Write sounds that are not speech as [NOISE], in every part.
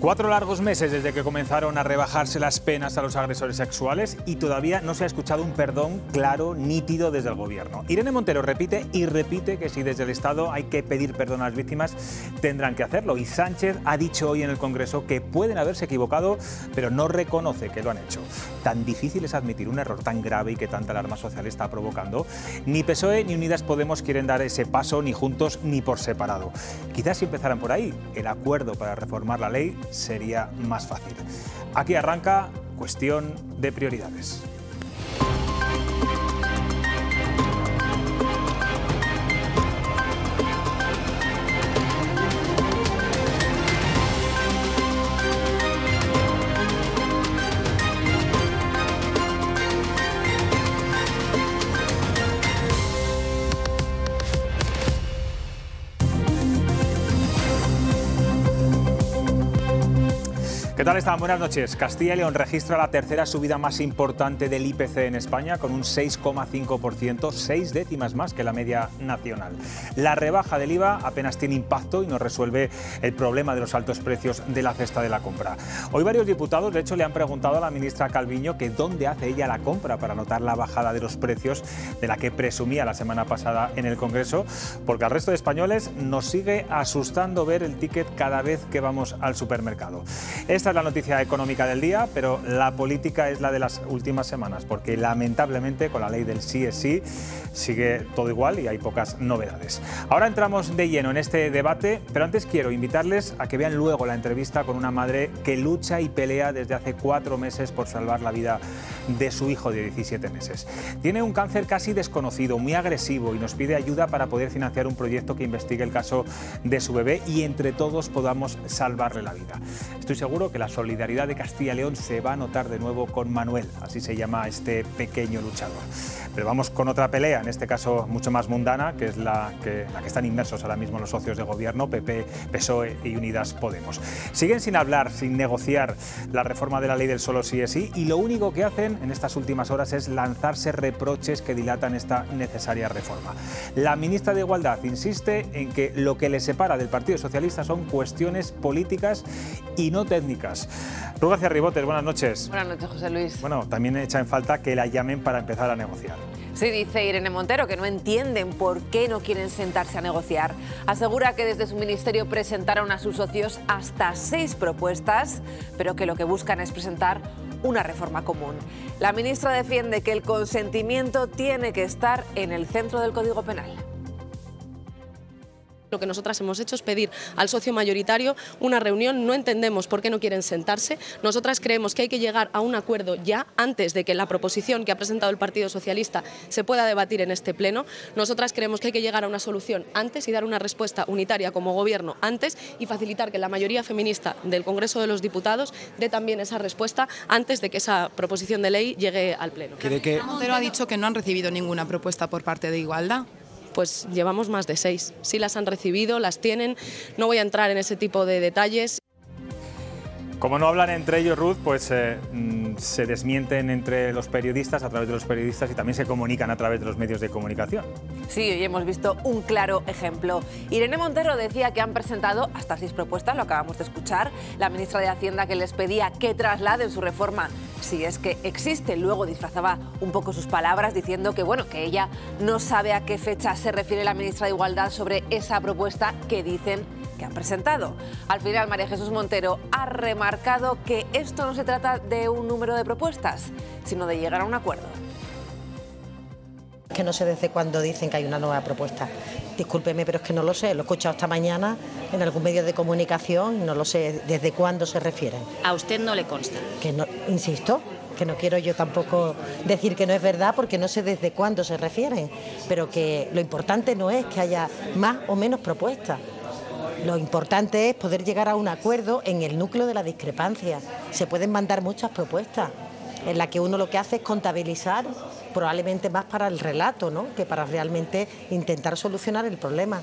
Cuatro largos meses desde que comenzaron a rebajarse las penas a los agresores sexuales y todavía no se ha escuchado un perdón claro, nítido desde el Gobierno. Irene Montero repite y repite que si desde el Estado hay que pedir perdón a las víctimas, tendrán que hacerlo. Y Sánchez ha dicho hoy en el Congreso que pueden haberse equivocado, pero no reconoce que lo han hecho. Tan difícil es admitir un error tan grave y que tanta alarma social está provocando. Ni PSOE ni Unidas Podemos quieren dar ese paso ni juntos ni por separado. Quizás si empezaran por ahí, el acuerdo para reformar la ley sería más fácil. Aquí arranca cuestión de prioridades. Están? Buenas noches. Castilla y León registra la tercera subida más importante del IPC en España con un 6,5%, seis décimas más que la media nacional. La rebaja del IVA apenas tiene impacto y no resuelve el problema de los altos precios de la cesta de la compra. Hoy varios diputados, de hecho, le han preguntado a la ministra Calviño que dónde hace ella la compra para notar la bajada de los precios de la que presumía la semana pasada en el Congreso, porque al resto de españoles nos sigue asustando ver el ticket cada vez que vamos al supermercado. Esta es la noticia económica del día, pero la política es la de las últimas semanas, porque lamentablemente con la ley del sí es sí sigue todo igual y hay pocas novedades. Ahora entramos de lleno en este debate, pero antes quiero invitarles a que vean luego la entrevista con una madre que lucha y pelea desde hace cuatro meses por salvar la vida de su hijo de 17 meses. Tiene un cáncer casi desconocido, muy agresivo y nos pide ayuda para poder financiar un proyecto que investigue el caso de su bebé y entre todos podamos salvarle la vida. Estoy seguro que la solidaridad de Castilla y León se va a notar de nuevo con Manuel, así se llama este pequeño luchador. Pero vamos con otra pelea, en este caso mucho más mundana, que es la que, la que están inmersos ahora mismo los socios de gobierno, PP, PSOE y Unidas Podemos. Siguen sin hablar, sin negociar la reforma de la ley del solo sí es sí y lo único que hacen en estas últimas horas es lanzarse reproches que dilatan esta necesaria reforma. La ministra de Igualdad insiste en que lo que le separa del Partido Socialista son cuestiones políticas y no técnicas. Ruga hacia Ribotes, buenas noches. Buenas noches, José Luis. Bueno, también echa en falta que la llamen para empezar a negociar. Sí, dice Irene Montero que no entienden por qué no quieren sentarse a negociar. Asegura que desde su ministerio presentaron a sus socios hasta seis propuestas, pero que lo que buscan es presentar una reforma común. La ministra defiende que el consentimiento tiene que estar en el centro del Código Penal. Lo que nosotras hemos hecho es pedir al socio mayoritario una reunión. No entendemos por qué no quieren sentarse. Nosotras creemos que hay que llegar a un acuerdo ya antes de que la proposición que ha presentado el Partido Socialista se pueda debatir en este pleno. Nosotras creemos que hay que llegar a una solución antes y dar una respuesta unitaria como gobierno antes y facilitar que la mayoría feminista del Congreso de los Diputados dé también esa respuesta antes de que esa proposición de ley llegue al pleno. que... Montero ha dicho que no han recibido ninguna propuesta por parte de Igualdad pues llevamos más de seis. Sí las han recibido, las tienen. No voy a entrar en ese tipo de detalles. Como no hablan entre ellos, Ruth, pues eh, mm, se desmienten entre los periodistas, a través de los periodistas y también se comunican a través de los medios de comunicación. Sí, hoy hemos visto un claro ejemplo. Irene Montero decía que han presentado hasta seis propuestas, lo acabamos de escuchar. La ministra de Hacienda que les pedía que trasladen su reforma, si es que existe. Luego disfrazaba un poco sus palabras diciendo que, bueno, que ella no sabe a qué fecha se refiere la ministra de Igualdad sobre esa propuesta que dicen que han presentado. Al final, María Jesús Montero ha remarcado que esto no se trata de un número de propuestas, sino de llegar a un acuerdo. Que no sé desde cuándo dicen que hay una nueva propuesta. Discúlpeme, pero es que no lo sé. Lo he escuchado esta mañana en algún medio de comunicación y no lo sé desde cuándo se refieren. A usted no le consta. Que no, insisto, que no quiero yo tampoco decir que no es verdad porque no sé desde cuándo se refieren, pero que lo importante no es que haya más o menos propuestas. Lo importante es poder llegar a un acuerdo en el núcleo de la discrepancia. Se pueden mandar muchas propuestas en las que uno lo que hace es contabilizar probablemente más para el relato, ¿no? que para realmente intentar solucionar el problema.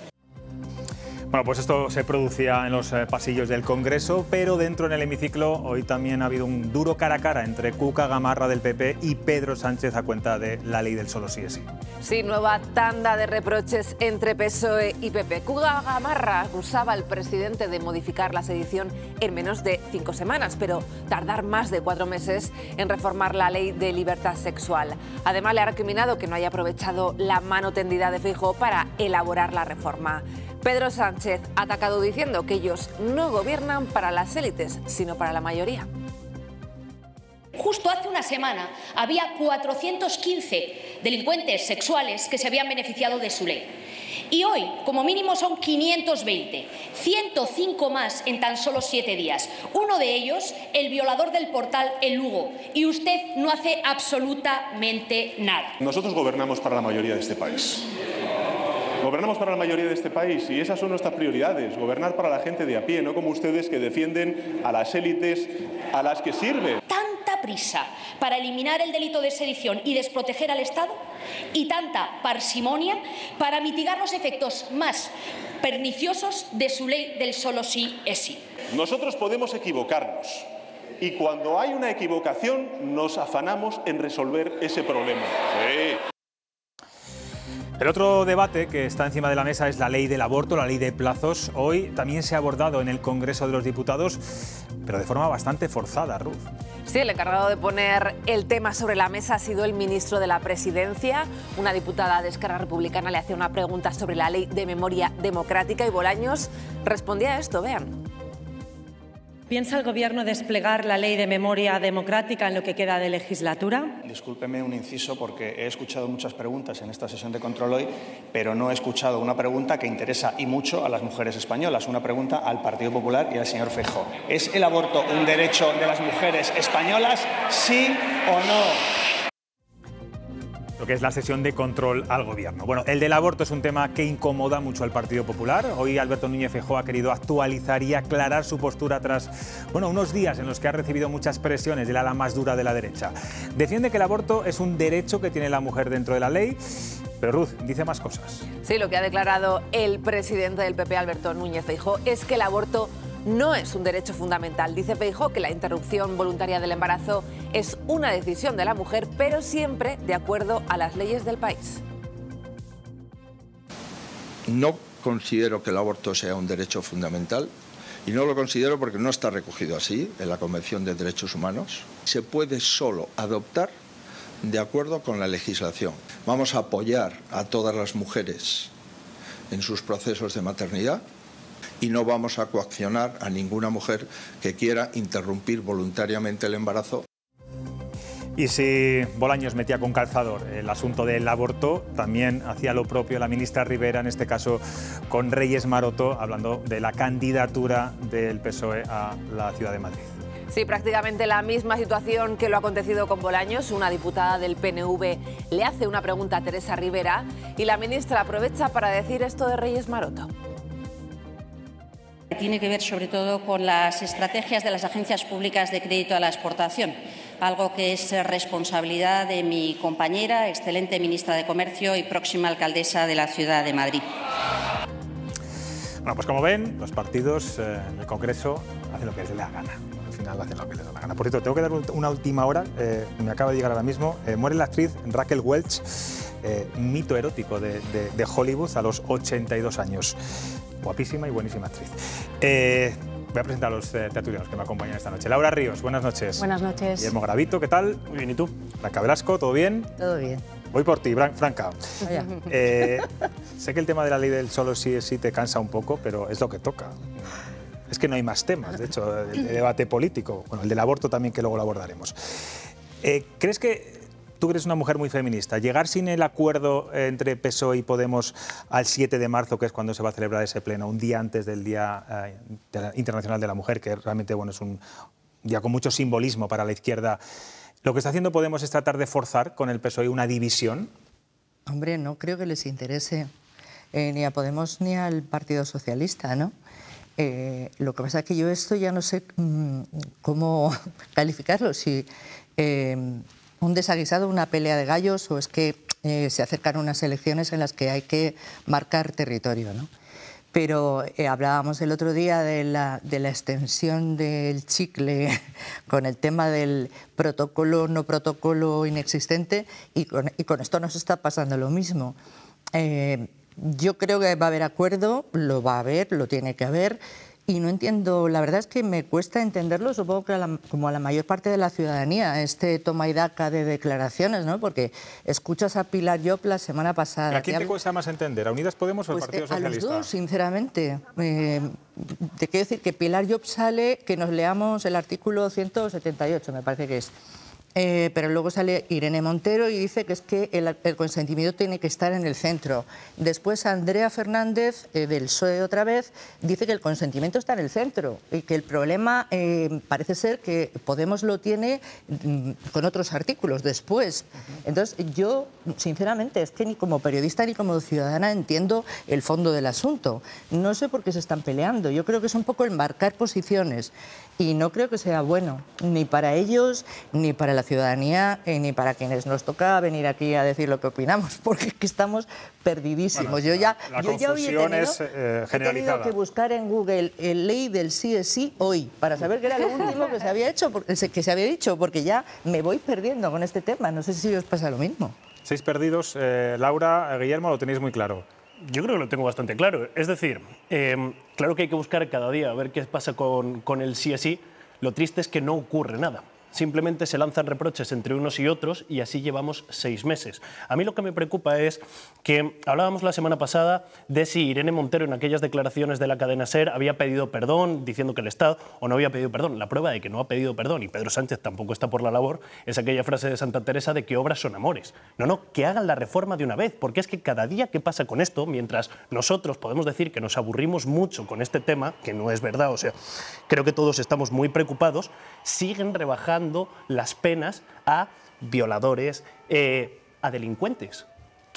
Bueno, pues esto se producía en los eh, pasillos del Congreso, pero dentro en el hemiciclo hoy también ha habido un duro cara a cara entre Cuca Gamarra del PP y Pedro Sánchez a cuenta de la ley del solo sí es sí. Sí, nueva tanda de reproches entre PSOE y PP. Cuga Gamarra acusaba al presidente de modificar la sedición en menos de cinco semanas, pero tardar más de cuatro meses en reformar la ley de libertad sexual. Además, le ha recriminado que no haya aprovechado la mano tendida de Fijo para elaborar la reforma. Pedro Sánchez ha atacado diciendo que ellos no gobiernan para las élites, sino para la mayoría. Justo hace una semana había 415 delincuentes sexuales que se habían beneficiado de su ley. Y hoy, como mínimo, son 520, 105 más en tan solo siete días. Uno de ellos, el violador del portal El Lugo. Y usted no hace absolutamente nada. Nosotros gobernamos para la mayoría de este país. Gobernamos para la mayoría de este país y esas son nuestras prioridades, gobernar para la gente de a pie, no como ustedes que defienden a las élites a las que sirven prisa para eliminar el delito de sedición y desproteger al Estado y tanta parsimonia para mitigar los efectos más perniciosos de su ley del solo sí es sí. Nosotros podemos equivocarnos y cuando hay una equivocación nos afanamos en resolver ese problema. El otro debate que está encima de la mesa es la ley del aborto, la ley de plazos. Hoy también se ha abordado en el Congreso de los Diputados, pero de forma bastante forzada, Ruth. Sí, el encargado de poner el tema sobre la mesa ha sido el ministro de la Presidencia. Una diputada de Esquerra Republicana le hacía una pregunta sobre la ley de memoria democrática y Bolaños respondía a esto, vean. ¿Piensa el Gobierno desplegar la ley de memoria democrática en lo que queda de legislatura? Discúlpeme un inciso porque he escuchado muchas preguntas en esta sesión de control hoy, pero no he escuchado una pregunta que interesa y mucho a las mujeres españolas, una pregunta al Partido Popular y al señor Feijóo. ¿Es el aborto un derecho de las mujeres españolas, sí o no? Lo que es la sesión de control al gobierno. Bueno, el del aborto es un tema que incomoda mucho al Partido Popular. Hoy Alberto Núñez Feijóo ha querido actualizar y aclarar su postura tras bueno, unos días en los que ha recibido muchas presiones del ala más dura de la derecha. Defiende que el aborto es un derecho que tiene la mujer dentro de la ley, pero Ruth dice más cosas. Sí, lo que ha declarado el presidente del PP, Alberto Núñez Feijóo, es que el aborto no es un derecho fundamental. Dice Feijóo que la interrupción voluntaria del embarazo es una decisión de la mujer, pero siempre de acuerdo a las leyes del país. No considero que el aborto sea un derecho fundamental y no lo considero porque no está recogido así en la Convención de Derechos Humanos. Se puede solo adoptar de acuerdo con la legislación. Vamos a apoyar a todas las mujeres en sus procesos de maternidad y no vamos a coaccionar a ninguna mujer que quiera interrumpir voluntariamente el embarazo. Y si Bolaños metía con calzador el asunto del aborto, también hacía lo propio la ministra Rivera, en este caso con Reyes Maroto, hablando de la candidatura del PSOE a la ciudad de Madrid. Sí, prácticamente la misma situación que lo ha acontecido con Bolaños. Una diputada del PNV le hace una pregunta a Teresa Rivera y la ministra aprovecha para decir esto de Reyes Maroto. Tiene que ver sobre todo con las estrategias de las agencias públicas de crédito a la exportación, algo que es responsabilidad de mi compañera, excelente ministra de Comercio y próxima alcaldesa de la ciudad de Madrid. Bueno, pues como ven, los partidos eh, en el Congreso hacen lo que les dé la gana. Al final hacen lo que les dé la gana. Por cierto, tengo que dar una última hora, eh, me acaba de llegar ahora mismo. Eh, muere la actriz Raquel Welch, mito erótico de Hollywood a los 82 años guapísima y buenísima actriz. Eh, voy a presentar a los eh, tertulianos que me acompañan esta noche. Laura Ríos, buenas noches. Buenas noches. Guillermo Gravito, ¿qué tal? Muy bien, ¿y tú? Franca Velasco, ¿todo bien? Todo bien. Voy por ti, Franca. Eh, sé que el tema de la ley del solo sí es sí te cansa un poco, pero es lo que toca. Es que no hay más temas, de hecho, el debate político, bueno, el del aborto también, que luego lo abordaremos. ¿Crees que tú eres una mujer muy feminista. Llegar sin el acuerdo entre PSOE y Podemos al 7 de marzo, que es cuando se va a celebrar ese pleno, un día antes del Día eh, Internacional de la Mujer, que realmente bueno, es un día con mucho simbolismo para la izquierda. ¿Lo que está haciendo Podemos es tratar de forzar con el PSOE una división? Hombre, no creo que les interese eh, ni a Podemos ni al Partido Socialista, ¿no? Eh, lo que pasa es que yo esto ya no sé mm, cómo [LAUGHS] calificarlo, si un desaguisado, una pelea de gallos o es que eh, se acercan unas elecciones en las que hay que marcar territorio. ¿no? pero eh, hablábamos el otro día de la, de la extensión del chicle [LAUGHS] con el tema del protocolo, no protocolo inexistente y con, esto nos está pasando lo mismo. Yo creo que va a haber acuerdo, lo va a haber, lo tiene que haber. Y no entiendo, la verdad es que me cuesta entenderlo, supongo que a la, como a la mayor parte de la ciudadanía, este toma y daca de declaraciones, ¿no? Porque escuchas a Pilar Job la semana pasada. ¿A quién te cuesta más entender? ¿A Unidas Podemos o al Pues, Partido eh, a los Socialista? dos, sinceramente. Eh, te quiero decir que Pilar Job sale, que nos leamos el artículo 178, me parece que es. Eh, pero luego sale Irene Montero y dice que es que el, el consentimiento tiene que estar en el centro. Después Andrea Fernández, eh, del PSOE otra vez, dice que el consentimiento está en el centro y que el problema eh, parece ser que Podemos lo tiene mm, con otros artículos después. Entonces yo, sinceramente, es que ni como periodista ni como ciudadana entiendo el fondo del asunto. No sé por qué se están peleando. Yo creo que es un poco embarcar posiciones y no creo que sea bueno ni para ellos, ni para la ciudadanía, eh, ni para quienes nos toca venir aquí a decir lo que opinamos, [LAUGHS] porque es que estamos perdidísimos. Bueno, yo ya, la yo ya hoy he tenido, es, eh, he tenido que buscar en Google el ley del sí es sí hoy para saber qué era lo último que se había hecho, que se había dicho, porque ya me voy perdiendo con este tema. No sé si os pasa lo mismo. Seis perdidos. eh, Laura, Guillermo, lo tenéis muy claro. Yo creo que lo tengo bastante claro. Es decir, eh, claro que hay que buscar cada día a ver qué pasa con, con el sí es sí. Lo triste es que no ocurre nada. Simplemente se lanzan reproches entre unos y otros y así llevamos seis meses. A mí lo que me preocupa es que hablábamos la semana pasada de si Irene Montero en aquellas declaraciones de la cadena SER había pedido perdón diciendo que el Estado o no había pedido perdón. La prueba de que no ha pedido perdón y Pedro Sánchez tampoco está por la labor es aquella frase de Santa Teresa de que obras son amores. No, no, que hagan la reforma de una vez, porque es que cada día que pasa con esto, mientras nosotros podemos decir que nos aburrimos mucho con este tema, que no es verdad, o sea, creo que todos estamos muy preocupados, siguen rebajando las penas a violadores, eh, a delincuentes.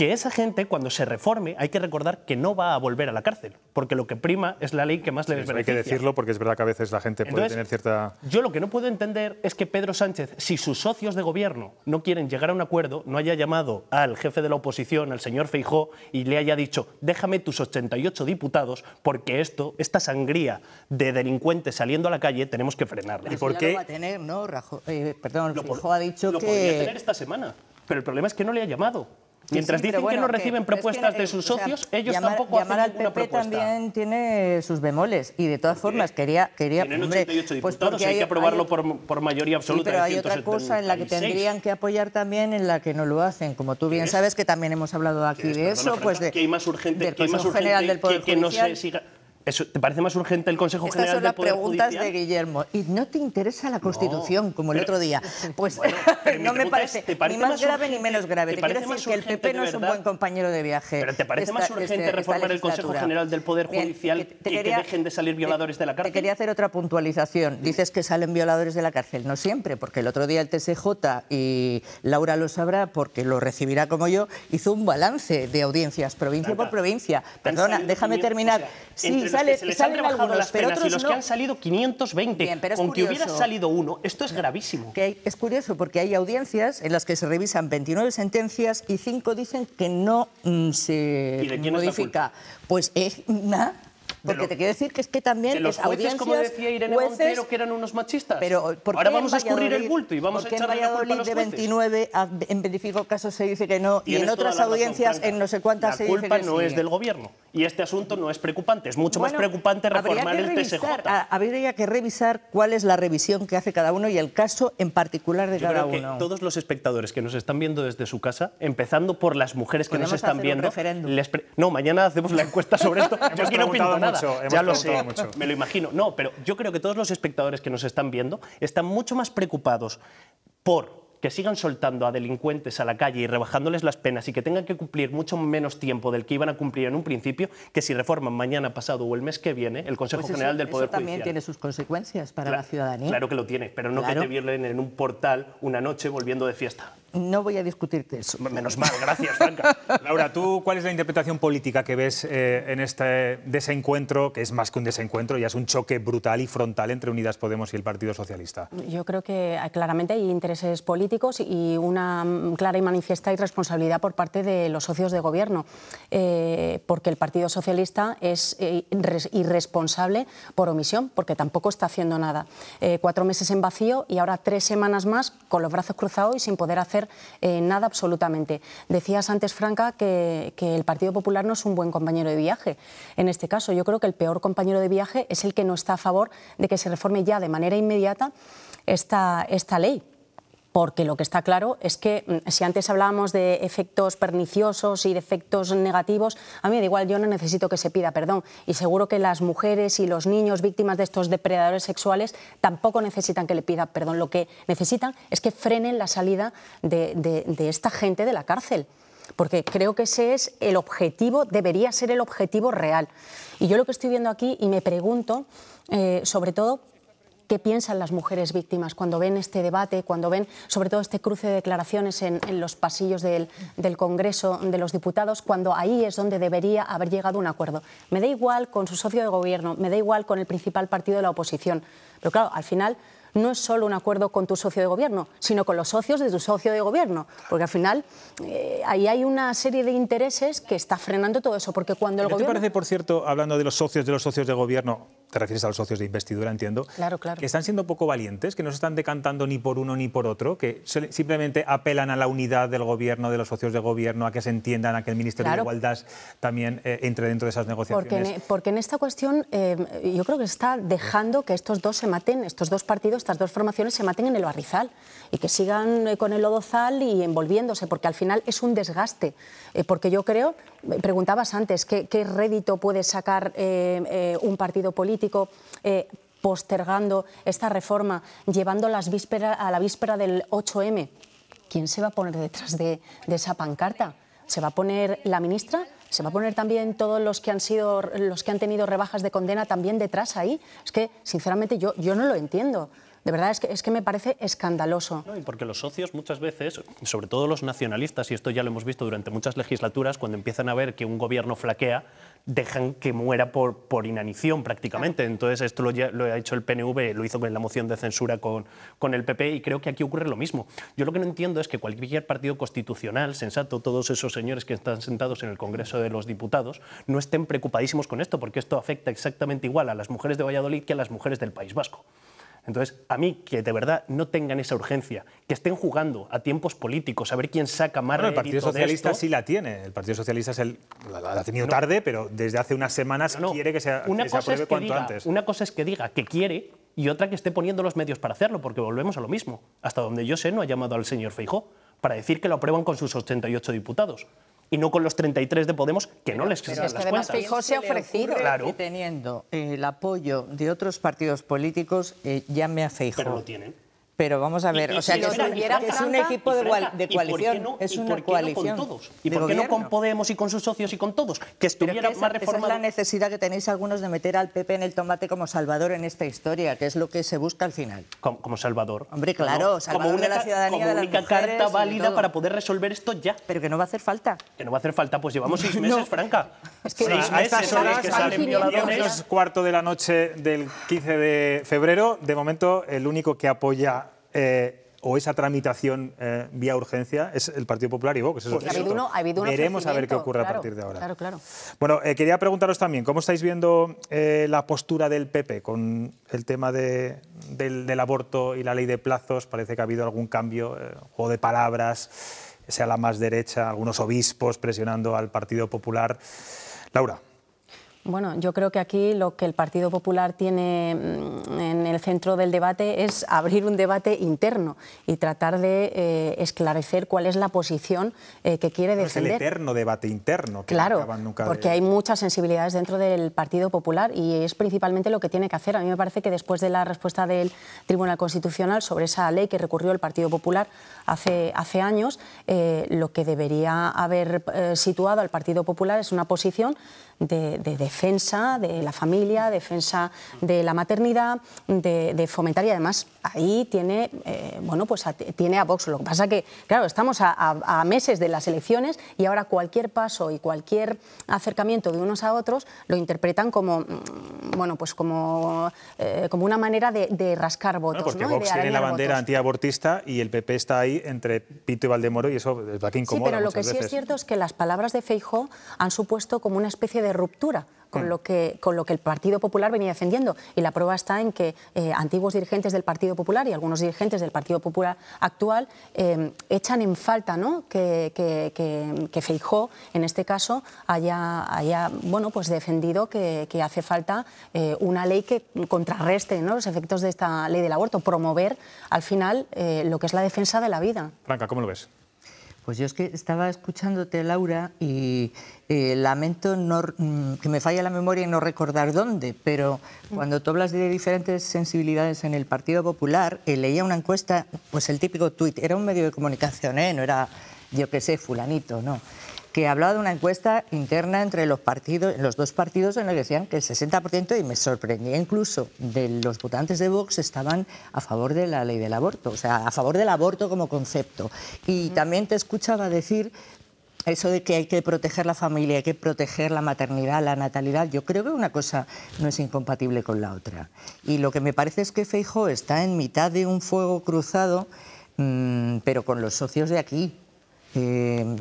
Que esa gente, cuando se reforme, hay que recordar que no va a volver a la cárcel, porque lo que prima es la ley que más les hay beneficia. que decirlo porque es verdad que a veces la gente puede Entonces, tener cierta... Yo lo que no puedo entender es que Pedro Sánchez, si sus socios de gobierno no quieren llegar a un acuerdo, no haya llamado al jefe de la oposición, al señor Feijó, y le haya dicho, déjame tus 88 diputados, porque esto, esta sangría de delincuentes saliendo a la calle, tenemos que frenarla. Pero eso ya lo va a tener, ¿no? Rajo- eh, perdón, Lo Feijóo ha dicho lo que... podría tener esta semana, pero el problema es que no le ha llamado. Mientras Sí, pero dicen bueno, que no reciben pero es que, propuestas de eh, sus o sea, socios, ellos llamar, tampoco llamar hacen al ninguna PP propuesta. también tiene sus bemoles y de todas formas quería quería Tienen hombre, 88 pues diputados, porque hay, que aprobarlo por, por mayoría Sí, absoluta. pero de hay otra cosa en la que 176. tendrían que apoyar también en la que no lo hacen. Como tú bien sabes que también hemos hablado aquí de eso, Fernanda, pues de, que hay más urgente, del que hay más urgente General del Poder que, que no se siga. Eso, ¿Te parece más urgente el Consejo Estas General son del las Poder preguntas Judicial? de Guillermo. ¿Y no te interesa la Constitución, como el pero- otro día? Pues mi [LAUGHS] no me parece, es, ¿te parece ni más, más grave ni menos grave. te Te, quiero decir que el PP no es un buen compañero de viaje. ¿Pero te parece esta- más urgente este- reformar el Consejo. General del Poder Bien, Judicial que te que quería- dejen de salir violadores de la Te cárcel? quería hacer otra puntualización. Dices que salen violadores de la cárcel. No siempre, porque el otro día el TSJ, y Laura lo sabrá porque lo recibirá como yo, hizo un balance de audiencias provincia por provincia. Perdona, déjame 500, terminar. sí, sale- que se les han rebajado algunos, las pero penas otros y los no. que han salido 520. Bien, pero es Con que hubiera curioso. salido uno, esto es gravísimo. Que hay- es curioso porque hay audiencias en las que se revisan 29 sentencias y 5 dicen que no mm, se ¿Y de quién es la modifica. pues es una. Porque te quiero decir que es que también De los es jueces, como audiencias, decía Irene jueces, Montero, que eran unos machistas. Pero ¿por Ahora qué vamos a escurrir el bulto y vamos a en echarle la culpa a los de jueces. 29 a- en 25 casos se dice que no y en otras la razón, audiencias en no sé cuántas La se dice culpa que no sí. es del gobierno. Y este asunto no es preocupante. Es mucho más preocupante reformar que el revisar, TSJ. a- Habría que revisar cuál es la revisión que hace cada uno y el caso en particular de Yo cada creo que uno. todos los espectadores que nos están viendo desde su casa, empezando por las mujeres que nos están viendo, les no, mañana hacemos la encuesta sobre esto. [LAUGHS] Yo aquí no pinto preguntado nada, mucho, hemos ya lo sé, mucho. me lo imagino. No, pero yo creo que todos los espectadores que nos están viendo están mucho más preocupados por que sigan soltando a delincuentes a la calle y rebajándoles las penas y que tengan que cumplir mucho menos tiempo del que iban a cumplir en un principio, que si reforman mañana pasado o el mes que viene el Consejo Pues eso- General del eso Poder también Judicial. tiene sus consecuencias para Cla- la ciudadanía. Claro que lo tiene, pero no Claro. que te violen en un portal una noche volviendo de fiesta. No voy a discutirte eso. Menos mal, gracias, Franca. [LAUGHS] Laura, ¿tú cuál es la interpretación política que ves eh, en este desencuentro, que es más que un desencuentro, ya es un choque brutal y frontal entre Unidas Podemos y el Partido Socialista? Yo creo que eh, claramente hay intereses políticos y una mm, clara y manifiesta irresponsabilidad por parte de los socios de gobierno, eh, porque el Partido Socialista es irresponsable por omisión, porque tampoco está haciendo nada. cuatro meses en vacío y ahora tres semanas más con los brazos cruzados y sin poder hacer eh, nada absolutamente. Decías antes, Franca, que, el Partido Popular no es un buen compañero de viaje. En este caso, yo creo que el peor compañero de viaje es el que no está a favor de que se reforme ya de manera inmediata esta, esta ley porque lo que está claro es que mm, si antes hablábamos de efectos perniciosos y de efectos negativos, a mí da igual, yo no necesito que se pida perdón y seguro que las mujeres y los niños víctimas de estos depredadores sexuales tampoco necesitan que le pida perdón, lo que necesitan es que frenen la salida de, esta gente de la cárcel porque creo que ese es el objetivo, debería ser el objetivo real. Y yo lo que estoy viendo aquí y me pregunto, eh, sobre todo, qué piensan las mujeres víctimas cuando ven este debate, cuando ven sobre todo este cruce de declaraciones en, los pasillos del, Congreso de los Diputados, cuando ahí es donde debería haber llegado un acuerdo. Me da igual con su socio de gobierno, me da igual con el principal partido de la oposición, pero claro, al final no es solo un acuerdo con tu socio de gobierno, sino con los socios de tu socio de gobierno, porque al final eh, ahí hay una serie de intereses que está frenando todo eso, porque cuando el ¿Qué gobierno... te parece, por cierto, hablando de los socios de los socios de gobierno, te refieres a los socios de investidura, entiendo, claro, claro. que están siendo poco valientes, que no se están decantando ni por uno ni por otro, que simplemente apelan a la unidad del gobierno, de los socios de gobierno, a que se entiendan, a que el Ministerio de Igualdad también eh, entre dentro de esas negociaciones. Porque en, esta cuestión eh, yo creo que se está dejando que estos dos se maten, estos dos partidos, estas dos formaciones se maten en el barrizal y que sigan eh, con el lodozal y envolviéndose, porque al final es un desgaste. porque yo creo, preguntabas antes, ¿qué, rédito puede sacar un partido político? Eh, postergando esta reforma, llevando las vísperas, a la víspera del 8M. ¿Quién se va a poner detrás de, esa pancarta? ¿Se va a poner la ministra? ¿Se va a poner también todos los que han sido los que han tenido rebajas de condena también detrás ahí? Es que, sinceramente, yo no lo entiendo. De verdad es que, es que me parece escandaloso. y porque los socios muchas veces, sobre todo los nacionalistas, y esto ya lo hemos visto durante muchas legislaturas, cuando empiezan a ver que un gobierno flaquea, dejan que muera por, por inanición prácticamente. Entonces esto lo, lo, ha hecho el PNV, lo hizo con la moción de censura con, con el PP y creo que aquí ocurre lo mismo. Yo lo que no entiendo es que cualquier partido constitucional, sensato, todos esos señores que están sentados en el Congreso de los Diputados, no estén preocupadísimos con esto, porque esto afecta exactamente igual a las mujeres de Valladolid que a las mujeres del País Vasco. Entonces, a mí que de verdad no tengan esa urgencia, que estén jugando a tiempos políticos, a ver quién saca más bueno, El Partido Socialista sí la tiene. El Partido Socialista es el, la, ha tenido tarde, pero desde hace unas semanas quiere que, sea, una que se apruebe cuanto antes. Una cosa es que diga que quiere y otra que esté poniendo los medios para hacerlo, porque volvemos a lo mismo. Hasta donde yo sé, no ha llamado al señor Feijó para decir que lo aprueban con sus 88 diputados y no con los 33 de Podemos que no les quedan las cuentas. Fijó se ha ofrecido. Claro. teniendo el apoyo de otros partidos políticos, eh, llame a Feijóo. Pero lo tienen pero vamos a ver, o sea, que es, un equipo de, coalición, es una coalición. con todos? ¿Y por qué no con Podemos y con sus socios y con todos? Que estuviera más reformado. Esa es la necesidad que tenéis algunos de meter al PP en el tomate como salvador en esta historia, que es lo que se busca al final. Como, salvador. Hombre, claro, salvador como de la ciudadanía como única carta válida para poder resolver esto ya. Pero que no va a hacer falta. Que no va a hacer falta, pues llevamos seis [LAUGHS] meses, Franca. Es que seis meses estas horas que salen violadores. cuarto de la noche del 15 de febrero, de momento el único que apoya eh, o esa tramitación eh, vía urgencia es el Partido Popular y Vox. Pues ha habido uno, ha habido Veremos a ver qué ocurre a partir de ahora. Claro, claro. Bueno, eh, quería preguntaros también, ¿cómo estáis viendo eh, la postura del PP con el tema de, del, aborto y la ley de plazos? Parece que ha habido algún cambio, juego de palabras, sea la más derecha, algunos obispos presionando al Partido Popular. Laura. Bueno, yo creo que aquí lo que el Partido Popular tiene mm, en el centro del debate es abrir un debate interno y tratar de eh, esclarecer cuál es la posición eh, que quiere defender. Es el eterno debate interno. Que claro, nunca porque hay muchas sensibilidades dentro del Partido Popular y es principalmente lo que tiene que hacer. A mí me parece que después de la respuesta del Tribunal Constitucional sobre esa ley que recurrió el Partido Popular hace, hace años, eh, lo que debería haber situado al Partido Popular es una posición de, de defensa de la familia, defensa de la maternidad, de, fomentar y además ahí tiene, eh, bueno, pues tiene a Vox. Lo que pasa que, claro, estamos a, meses de las elecciones y ahora cualquier paso y cualquier acercamiento de unos a otros lo interpretan como, mm, bueno, pues como, eh, como una manera de, rascar votos. porque Vox tiene la bandera antiabortista y el PP está ahí entre Pito y Valdemoro y eso va que incomoda. Sí, pero lo que sí es cierto es que las palabras de Feijó han supuesto como una especie de ruptura con, mm. lo que, con lo que el Partido Popular venía defendiendo. Y la prueba está en que eh, antiguos dirigentes del Partido Popular y algunos dirigentes del Partido Popular actual eh, echan en falta ¿no? que, que, Feijó, en este caso, haya, haya bueno, pues defendido que, hace falta eh, una ley que contrarreste ¿no? los efectos de esta ley del aborto, promover al final lo que es la defensa de la vida. Franca, ¿cómo lo ves? Pues yo es que estaba escuchándote, Laura, y eh, lamento mm, que me falle la memoria y no recordar dónde, pero cuando tú hablas de diferentes sensibilidades en el Partido Popular, eh, leía una encuesta, pues el típico tuit, era un medio de comunicación, ¿eh? no era, yo qué sé, fulanito, no que hablaba de una encuesta interna entre los partidos, los dos partidos en la que decían que el 60%, y me sorprendía incluso, de los votantes de Vox estaban a favor de la ley del aborto, o sea, a favor del aborto como concepto. Y también te escuchaba decir eso de que hay que proteger la familia, hay que proteger la maternidad, la natalidad, yo creo que una cosa no es incompatible con la otra. Y lo que me parece es que Feijóo está en mitad de un fuego cruzado, mm, pero con los socios de aquí. Eh,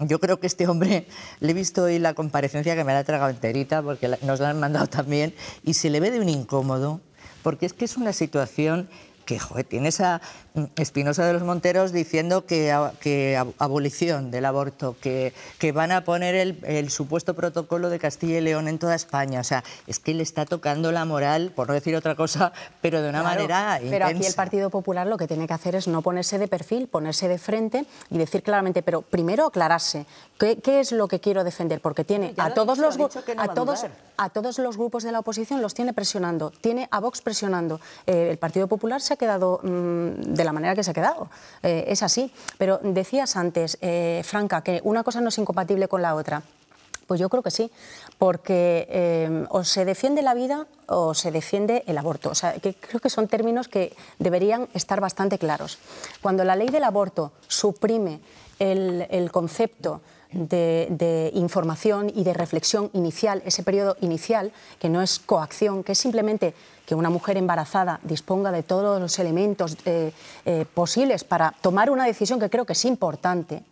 yo creo que este hombre, [LAUGHS] le he visto hoy la comparecencia que me la ha tragado enterita, porque nos la han mandado también, y se le ve de un incómodo, porque es que es una situación que joder, tienes a Espinosa de los Monteros diciendo que, que abolición del aborto, que, que van a poner el, supuesto protocolo de Castilla y León en toda España. O sea, es que le está tocando la moral, por no decir otra cosa, pero de una manera Pero aquí el Partido Popular lo que tiene que hacer es no ponerse de perfil, ponerse de frente y decir claramente, pero primero aclararse, ¿qué, es lo que quiero defender? Porque tiene a todos, los, a, todos, a todos los grupos de la oposición los tiene presionando, tiene a Vox presionando. Eh, el Partido Popular se quedado mm, de la manera que se ha quedado. Eh, es así. Pero decías antes, eh, Franca, que una cosa no es incompatible con la otra. Pues yo creo que sí, porque eh, o se defiende la vida o se defiende el aborto. O sea, que creo que son términos que deberían estar bastante claros. Cuando la ley del aborto suprime el concepto de, información y de reflexión inicial, ese periodo inicial, que no es coacción, que es simplemente que una mujer embarazada disponga de todos los elementos eh, eh, posibles para tomar una decisión que creo que es importante,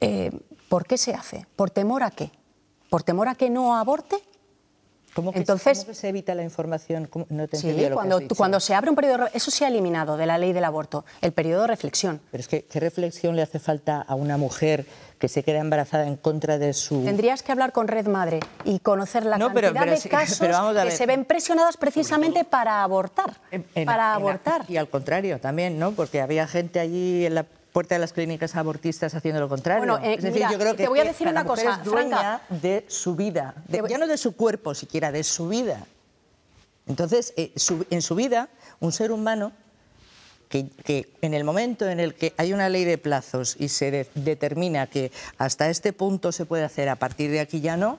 eh, ¿por qué se hace? ¿Por temor a qué? ¿Por temor a que no aborte? ¿Cómo que, Entonces, se evita la información? No te sí, cuando, cuando se abre un periodo... Eso se ha eliminado de la ley del aborto, el periodo de reflexión. Pero es que, ¿qué reflexión le hace falta a una mujer que se queda embarazada en contra de su... Tendrías que hablar con Red Madre y conocer la cantidad de [LAUGHS] casos que se ven presionadas precisamente para abortar. para abortar. y al contrario también, ¿no? Porque había gente allí en la puerta de las clínicas abortistas haciendo lo contrario. Bueno, eh, es decir, yo creo que te voy a decir una cosa, es dueña de su vida, ya no de su cuerpo siquiera, de su vida. Entonces, eh, en su vida, un ser humano que, en el momento en el que hay una ley de plazos y se determina que hasta este punto se puede hacer, a partir de aquí ya no,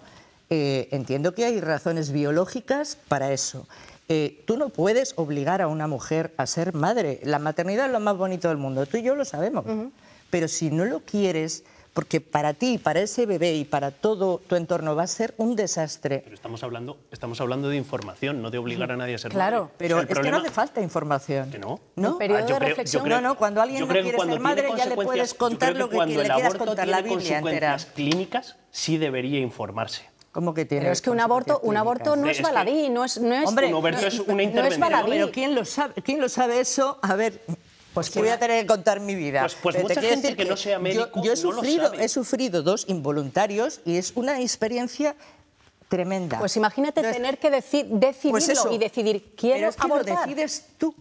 eh, entiendo que hay razones biológicas para eso. Eh, tú no puedes obligar a una mujer a ser madre. La maternidad es lo más bonito del mundo, tú y yo lo sabemos. Pero si no lo quieres, porque para ti, para ese bebé y para todo tu entorno va a ser un desastre. Pero estamos hablando, estamos hablando de información, no de obligar a nadie a ser claro, madre. pero es que no hace falta información. ¿Que no? ¿No? Ah, yo creo, no, no, cuando alguien no quiere ser madre ya le puedes contar lo que, que le quieras contar, la Biblia entera. clínicas sí debería informarse. ¿Cómo que tiene Pero es que un aborto, un aborto no es baladí, no es, no es, Hombre, un aborto es una intervención. No es baladí. Pero ¿quién lo sabe? ¿Quién lo sabe eso? A ver, pues voy a tener que contar mi vida. Pues, pues mucha gente que, no sea médico yo, he sufrido, no lo sabe. he sufrido dos involuntarios y es una experiencia tremenda. Pues imagínate tener que deci decidirlo pues y decidir quiero Pero es que abortar. lo decides tú.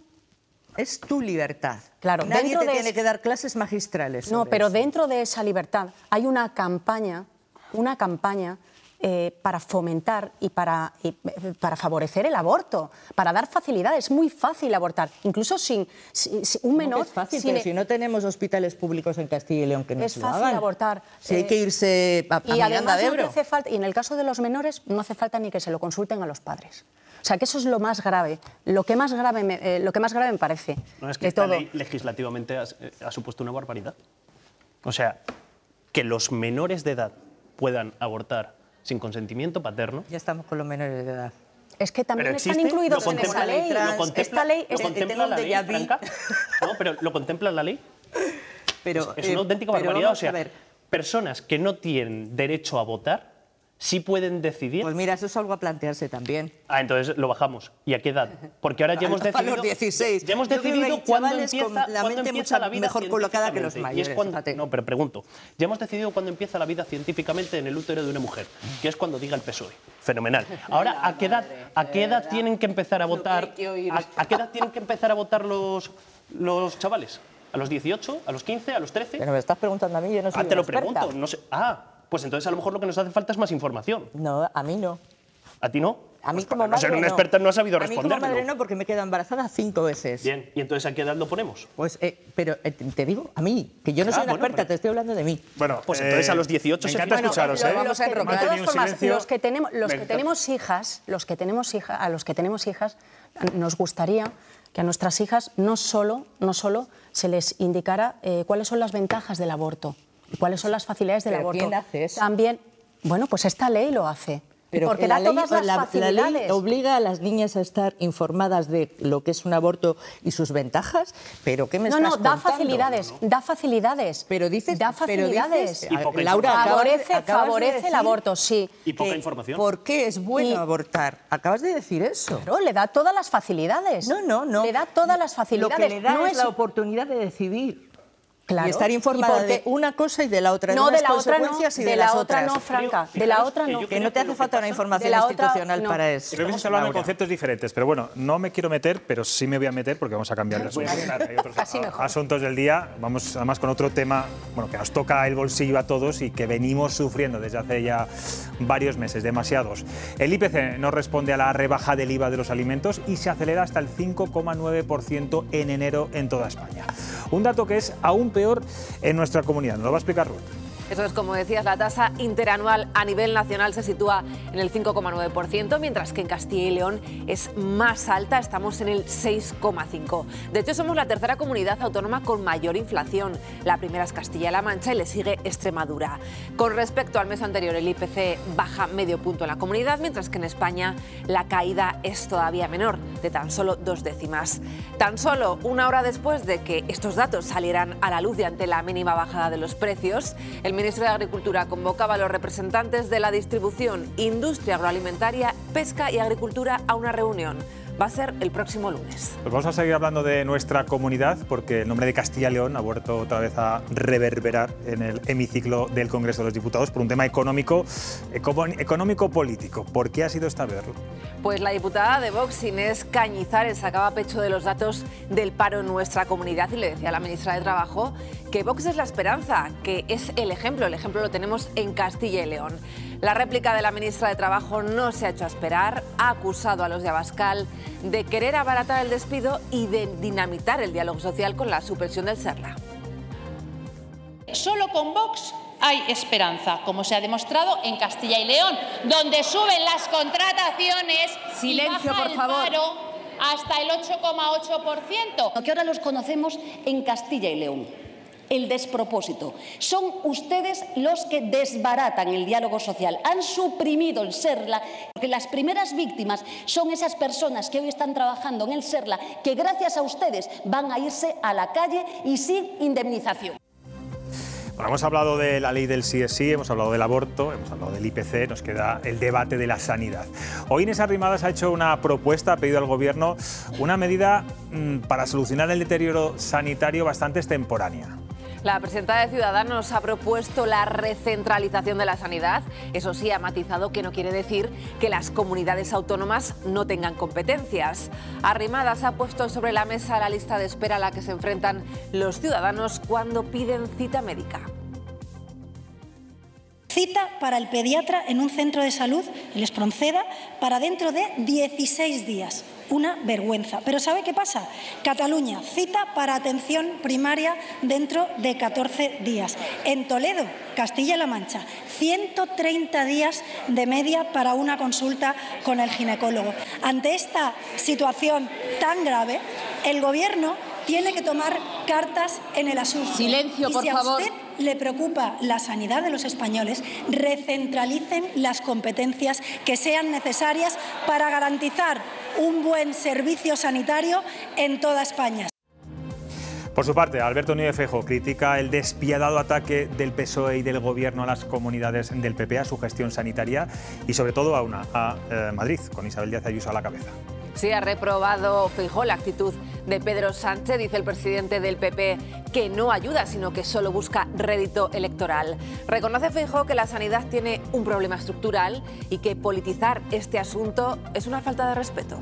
Es tu libertad. Claro, Nadie te tiene que dar clases magistrales. No, pero dentro de esa libertad hay una campaña, una campaña eh, para fomentar y para, y, eh, para favorecer el aborto, para dar facilidades. Es muy fácil abortar, incluso sin, sin- sin- un menor. No, es fácil, sin- pero si no tenemos hospitales públicos en Castilla y León que nos es lo fácil hagan. abortar. Si hay Eh, que irse a, a y Miranda además de no Ebro. hace falta, y en el caso de los menores no hace falta ni que se lo consulten a los padres. O sea, que eso es lo más grave, lo que más grave me, eh, lo que más grave me parece No, es que esta todo. ley legislativamente ha, ha supuesto una barbaridad. O sea, que los menores de edad puedan abortar sin consentimiento paterno. Ya estamos con los menores de edad. Es que también Pero están existe, incluidos en esa ley. lo Trans, contempla- esta ley es- contempla la ley. Franca. No, pero lo contempla la ley. [LAUGHS] Pero, es eh, una auténtica pero barbaridad. O sea, personas que no tienen derecho a votar sí pueden decidir. Pues mira, eso es algo a plantearse también. Ah, entonces lo bajamos. ¿Y a qué edad? Porque ahora ya [LAUGHS] hemos decidido. A los 16. Ya hemos decidido cuándo empieza, con la mente empieza mucha la vida mejor colocada que los científicamente. Y es mayores, cuando- no, pero pregunto. Ya hemos decidido cuándo empieza la vida científicamente en el útero de una mujer, que es cuando diga el PSOE. Fenomenal. Ahora, ¿a qué edad, a qué edad tienen que empezar a votar? ¿A, a qué edad tienen que empezar a votar los, los chavales? ¿A los 18? ¿A los 15? ¿A los 13? Pero me estás preguntando a mí, yo no soy Ah, te lo experta. pregunto. No sé. Ah, pues entonces a lo mejor lo que nos hace falta es más información. No, a mí no. ¿A ti no? A mí Pues como para no ser madre una no. experta no has sabido A mí como madre no, porque me he quedado embarazada cinco veces. Bien, ¿y entonces a qué edad lo ponemos? Pues, eh, pero eh, te digo, a mí, que yo no Ah, soy una bueno, experta, pero- te estoy hablando de mí. Bueno, Pues entonces a los 18 me se encanta fijan. escucharos, Lo ¿eh? vamos a enrocar. Me he De todas un formas, los que tenemos, los que tenemos hijas, los que tenemos hija, a los que tenemos hijas, nos gustaría que a nuestras hijas no solo, no solo se les indicara eh, cuáles son las ventajas del aborto, cuáles son las facilidades del ¿Pero aborto. quién hace eso? También, bueno, pues esta ley lo hace. Pero porque la da ley, todas las la- la facilidades. ley obliga a las niñas a estar informadas de lo que es un aborto y sus ventajas, pero ¿qué me no, estás no, da contando? facilidades, da facilidades. Pero dices, da pero facilidades. dices- Y poca Laura, acabas de- favorece, acabas de favorece el decir aborto, sí. Y poca información. ¿Por qué es bueno Y- abortar? Acabas de decir eso. Claro, le da todas las facilidades. No, no, no. Le da todas las Lo facilidades. que le da no es la oportunidad de decidir. Claro. Y estar informada de una cosa y de la otra. No, unas de la otra no, consecuencias y de de, la las otra otras. no, Franca, Creo- de la otra que no. Que no te hace falta una información de la otra, institucional no. para eso. Creo que estamos hablando de conceptos diferentes, pero bueno, no me quiero meter, pero sí me voy a meter porque vamos a cambiar de asunto. Hay otros Así mejor. asuntos del día. Vamos además con otro tema bueno, que nos toca el bolsillo a todos y que venimos sufriendo desde hace ya varios meses, demasiados. El IPC no responde a la rebaja del IVA de los alimentos y se acelera hasta el 5,9% en enero en toda España. Un dato que es aún peor en nuestra comunidad. Nos lo va a explicar Ruth. Eso es, como decías, la tasa interanual a nivel nacional se sitúa en el 5,9%, mientras que en Castilla y León es más alta, estamos en el 6,5%. De hecho, somos la tercera comunidad autónoma con mayor inflación. La primera es Castilla-La Mancha y le sigue Extremadura. Con respecto al mes anterior, el IPC baja medio punto en la comunidad, mientras que en España la caída es todavía menor, de tan solo dos décimas. Tan solo una hora después de que estos datos salieran a la luz y ante la mínima bajada de los precios, el ministro de Agricultura convocaba a los representantes de la distribución, industria agroalimentaria, pesca y agricultura a una reunión. Va a ser el próximo lunes. Pues vamos a seguir hablando de nuestra comunidad porque el nombre de Castilla y León ha vuelto otra vez a reverberar en el hemiciclo del Congreso de los Diputados por un tema económico, eco- económico-político. ¿Por qué ha sido esta vez? Pues la diputada de Vox, Inés Cañizares, sacaba pecho de los datos del paro en nuestra comunidad y le decía a la ministra de Trabajo que Vox es la esperanza, que es el ejemplo. El ejemplo lo tenemos en Castilla y León. La réplica de la ministra de Trabajo no se ha hecho esperar, ha acusado a los de Abascal de querer abaratar el despido y de dinamitar el diálogo social con la supresión del SERLA. Solo con Vox hay esperanza, como se ha demostrado en Castilla y León, donde suben las contrataciones Silencio, y baja por el favor. paro hasta el 8,8%. que ahora los conocemos en Castilla y León. El despropósito. Son ustedes los que desbaratan el diálogo social. Han suprimido el SERLA, porque las primeras víctimas son esas personas que hoy están trabajando en el SERLA, que gracias a ustedes van a irse a la calle y sin indemnización. Bueno, hemos hablado de la ley del sí es sí, hemos hablado del aborto, hemos hablado del IPC, nos queda el debate de la sanidad. Hoy Inés Arrimadas ha hecho una propuesta, ha pedido al Gobierno una medida mm, para solucionar el deterioro sanitario bastante extemporánea. La presidenta de Ciudadanos ha propuesto la recentralización de la sanidad. Eso sí, ha matizado que no quiere decir que las comunidades autónomas no tengan competencias. Arrimadas ha puesto sobre la mesa la lista de espera a la que se enfrentan los ciudadanos cuando piden cita médica. Cita para el pediatra en un centro de salud, el Espronceda, para dentro de 16 días. Una vergüenza. Pero ¿sabe qué pasa? Cataluña, cita para atención primaria dentro de 14 días. En Toledo, Castilla-La Mancha, 130 días de media para una consulta con el ginecólogo. Ante esta situación tan grave, el Gobierno tiene que tomar cartas en el asunto. Silencio, y por si a favor. usted le preocupa la sanidad de los españoles, recentralicen las competencias que sean necesarias para garantizar un buen servicio sanitario en toda España. Por su parte, Alberto Núñez Feijóo critica el despiadado ataque del PSOE y del Gobierno a las comunidades del PP, a su gestión sanitaria y sobre todo a una, a eh, Madrid, con Isabel Díaz Ayuso a la cabeza. Sí, ha reprobado Feijó la actitud de Pedro Sánchez, dice el presidente del PP, que no ayuda, sino que solo busca rédito electoral. Reconoce Feijó que la sanidad tiene un problema estructural y que politizar este asunto es una falta de respeto.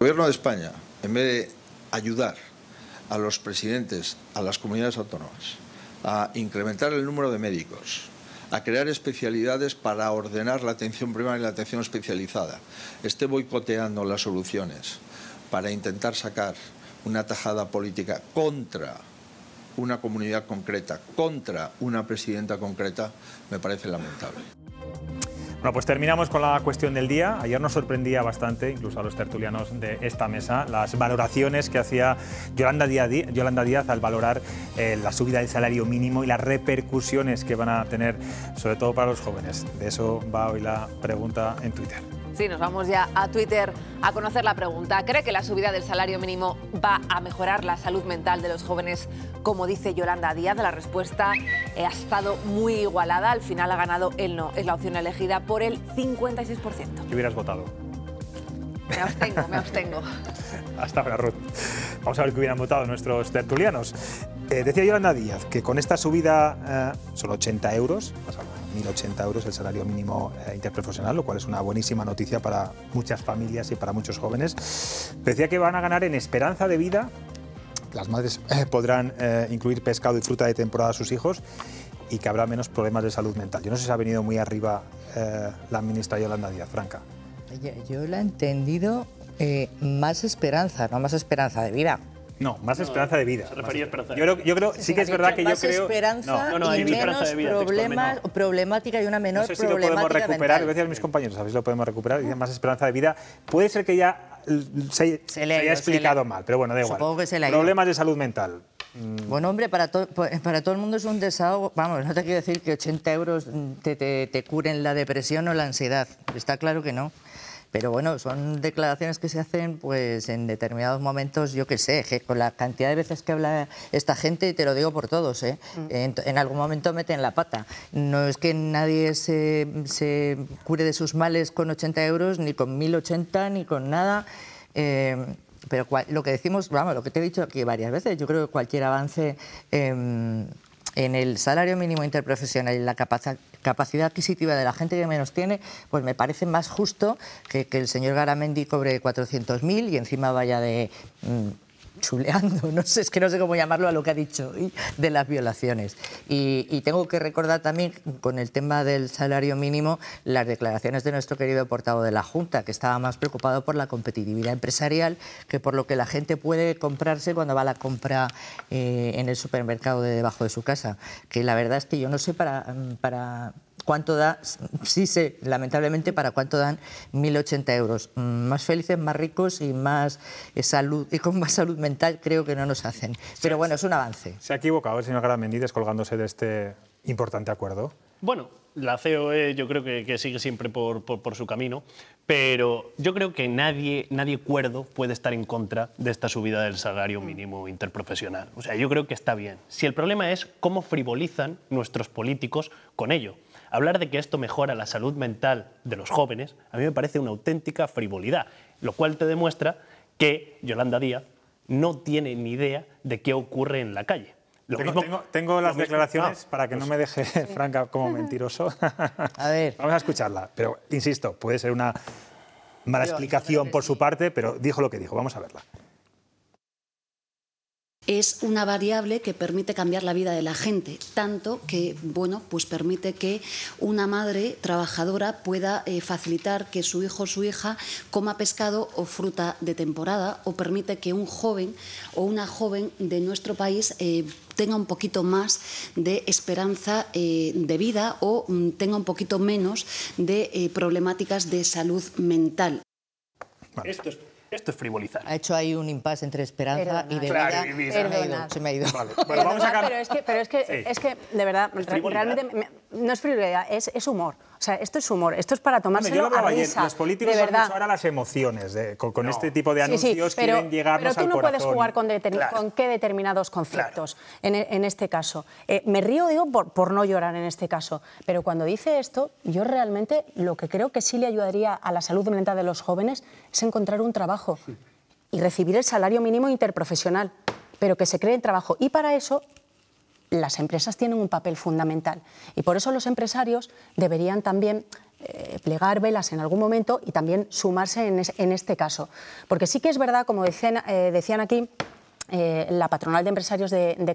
El Gobierno de España, en vez de ayudar a los presidentes, a las comunidades autónomas, a incrementar el número de médicos, a crear especialidades para ordenar la atención primaria y la atención especializada, esté boicoteando las soluciones para intentar sacar una tajada política contra una comunidad concreta, contra una presidenta concreta, me parece lamentable. Bueno, pues terminamos con la cuestión del día. Ayer nos sorprendía bastante, incluso a los tertulianos de esta mesa, las valoraciones que hacía Yolanda Díaz, al valorar eh, la subida del salario mínimo y las repercusiones que van a tener, sobre todo para los jóvenes. De eso va hoy la pregunta en Twitter. Sí, nos vamos ya a Twitter a conocer la pregunta. ¿Cree que la subida del salario mínimo va a mejorar la salud mental de los jóvenes, como dice Yolanda Díaz? La respuesta eh, ha estado muy igualada. Al final ha ganado el no. Es la opción elegida por el 56%. ¿Qué hubieras votado? Me abstengo, me abstengo. [LAUGHS] Hasta ahora, Ruth. Vamos a ver qué hubieran votado nuestros tertulianos. Eh, decía Yolanda Díaz que con esta subida eh, son 80 euros, más o menos 1.080 euros el salario mínimo eh, interprofesional, lo cual es una buenísima noticia para muchas familias y para muchos jóvenes. Decía que van a ganar en esperanza de vida. Las madres eh, podrán eh, incluir pescado y fruta de temporada a sus hijos y que habrá menos problemas de salud mental. Yo no sé si ha venido muy arriba eh, la ministra Yolanda Díaz, Franca. Yo, yo la he entendido más esperanza, no más esperanza de vida. No, más esperanza de vida. Se refería a esperanza de Yo creo, vida. yo creo sí que es verdad que yo más creo. esperanza No, no, no, y hay menos esperanza de vida, problemas, problemática y una menor No sé si lo podemos problemática recuperar, decir a mis compañeros, a ver si lo podemos recuperar, dice más esperanza de vida. Puede ser que ya mm, se, se le ha haya explicado se le- mal, pero bueno, da igual. Supongo que se le. Problemas de salud mental. Bueno, hombre, para, to- para todo el mundo es un desahogo. Vamos, no te quiero decir que 80 euros te, te- te curen la depresión o la ansiedad. Está claro que no. Pero bueno, son declaraciones que se hacen pues en determinados momentos, yo qué sé, que con la cantidad de veces que habla esta gente, y te lo digo por todos, ¿eh? en, en algún momento meten la pata. No es que nadie se, se cure de sus males con 80 euros, ni con 1080, ni con nada. Eh, pero cual- lo que decimos, vamos, lo que te he dicho aquí varias veces, yo creo que cualquier avance em, en el salario mínimo interprofesional y la capaci- capacidad adquisitiva de la gente que menos tiene, pues me parece más justo que, que el señor Garamendi cobre 400.000 y encima vaya de... mm, chuleando, no sé, es que no sé cómo llamarlo a lo que ha dicho y de las violaciones. Y, tengo que recordar también con el tema del salario mínimo las declaraciones de nuestro querido portavoz de la Junta, que estaba más preocupado por la competitividad empresarial que por lo que la gente puede comprarse cuando va a la compra eh, en el supermercado de debajo de su casa. Que la verdad es que yo no sé para cuánto da, sí sé, lamentablemente, para cuánto dan 1.080 euros. Mm, Más felices, más ricos y, más eh, salud, y con más salud mental creo que no nos hacen. Pero bueno, es un avance. ¿Se ha equivocado el señor Garamendi descolgándose de este importante acuerdo? Bueno, la COE yo creo que, que sigue siempre por, por- por su camino, pero yo creo que nadie, nadie cuerdo puede estar en contra de esta subida del salario mínimo interprofesional. O sea, yo creo que está bien. Si el problema es cómo frivolizan nuestros políticos con ello. Hablar de que esto mejora la salud mental de los jóvenes, a mí me parece una auténtica frivolidad, lo cual te demuestra que Yolanda Díaz no tiene ni idea de qué ocurre en la calle. Lo Tengo, mismo- tengo- tengo lo las mismo- declaraciones Ah, para que no pues- me deje [LAUGHS] Franca como [LAUGHS] mentiroso. A ver. Vamos a escucharla. Pero, insisto, puede ser una mala explicación por su parte, pero dijo lo que dijo. Vamos a verla. Es una variable que permite cambiar la vida de la gente, tanto que bueno, pues permite que una madre trabajadora pueda eh, facilitar que su hijo o su hija coma pescado o fruta de temporada o permite que un joven o una joven de nuestro país eh, tenga un poquito más de esperanza eh, de vida o mm, tenga un poquito menos de problemáticas de salud mental. Esto es frivolizar. Ha hecho ahí un impasse entre esperanza y de Claro, y. Se me ha ido. Se me ha ido. Bueno, vamos a Pero es que, pero es que, Sí. es que de verdad, Es realmente me- no es frivolidad, es, es humor. O sea, esto es humor, esto es para Bueno, tomárselo yo lo ayer, los políticos de verdad. ahora las emociones. de- con con este tipo de Sí, sí, anuncios pero, quieren llegarnos pero tú al no puedes jugar con, determin- Claro. con qué determinados conceptos en, e- en este caso. Eh, me río, digo, por, por no llorar en este caso, pero cuando dice esto, yo realmente lo que creo que sí le ayudaría a la salud mental de los jóvenes es encontrar un trabajo y recibir el salario mínimo interprofesional, pero que se cree el trabajo. Y para eso las empresas tienen un papel fundamental. Y por eso los empresarios deberían también eh, plegar velas en algún momento y también sumarse en, es- en este caso. Porque sí que es verdad, como decían, eh, aquí, eh, la patronal de empresarios de, de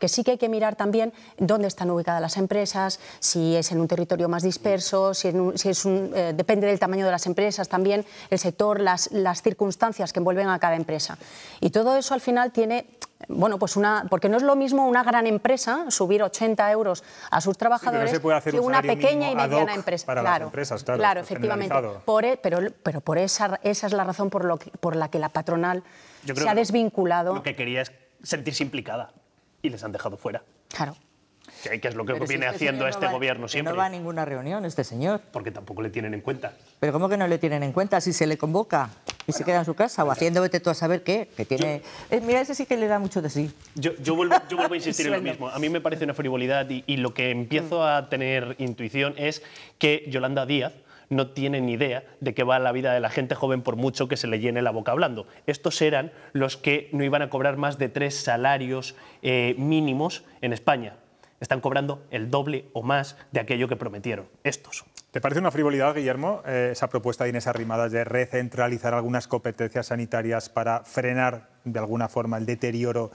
que sí que hay que mirar también dónde están ubicadas las empresas, si es en un territorio más disperso, si, un- si es un, depende del tamaño de las empresas también, el sector, las, las circunstancias que envuelven a cada empresa. Y todo eso al final tiene bueno, pues una, porque no es lo mismo una gran empresa subir 80 euros a sus trabajadores se puede hacer que un una pequeña y mediana empresa. para las claro, empresas, claro, efectivamente. Por e- pero, pero por esa, esa es la razón por, lo que- por la que la patronal Yo se ha que desvinculado. Lo que quería es sentirse implicada y les han dejado fuera. Claro. Que, que es lo que Pero si viene este haciendo señor no este va- gobierno que siempre. No va a ninguna reunión este señor. Porque tampoco le tienen en cuenta. Pero ¿cómo que no le tienen en cuenta si se le convoca y se queda en su casa o haciendo vete tú a saber qué? Que tiene... Eh, mira, ese sí que le da mucho de sí. Yo, yo vuelvo, yo vuelvo a [LAUGHS] insistir en lo mismo. A mí me parece una frivolidad y, y lo que empiezo a tener intuición es que Yolanda Díaz no tiene ni idea de qué va la vida de la gente joven por mucho que se le llene la boca hablando. Estos eran los que no iban a cobrar más de tres salarios eh, mínimos en España. Están cobrando el doble o más de aquello que prometieron. Estos. ¿Te parece una frivolidad, Guillermo, eh, esa propuesta de Inés Arrimadas de recentralizar algunas competencias sanitarias para frenar de alguna forma el deterioro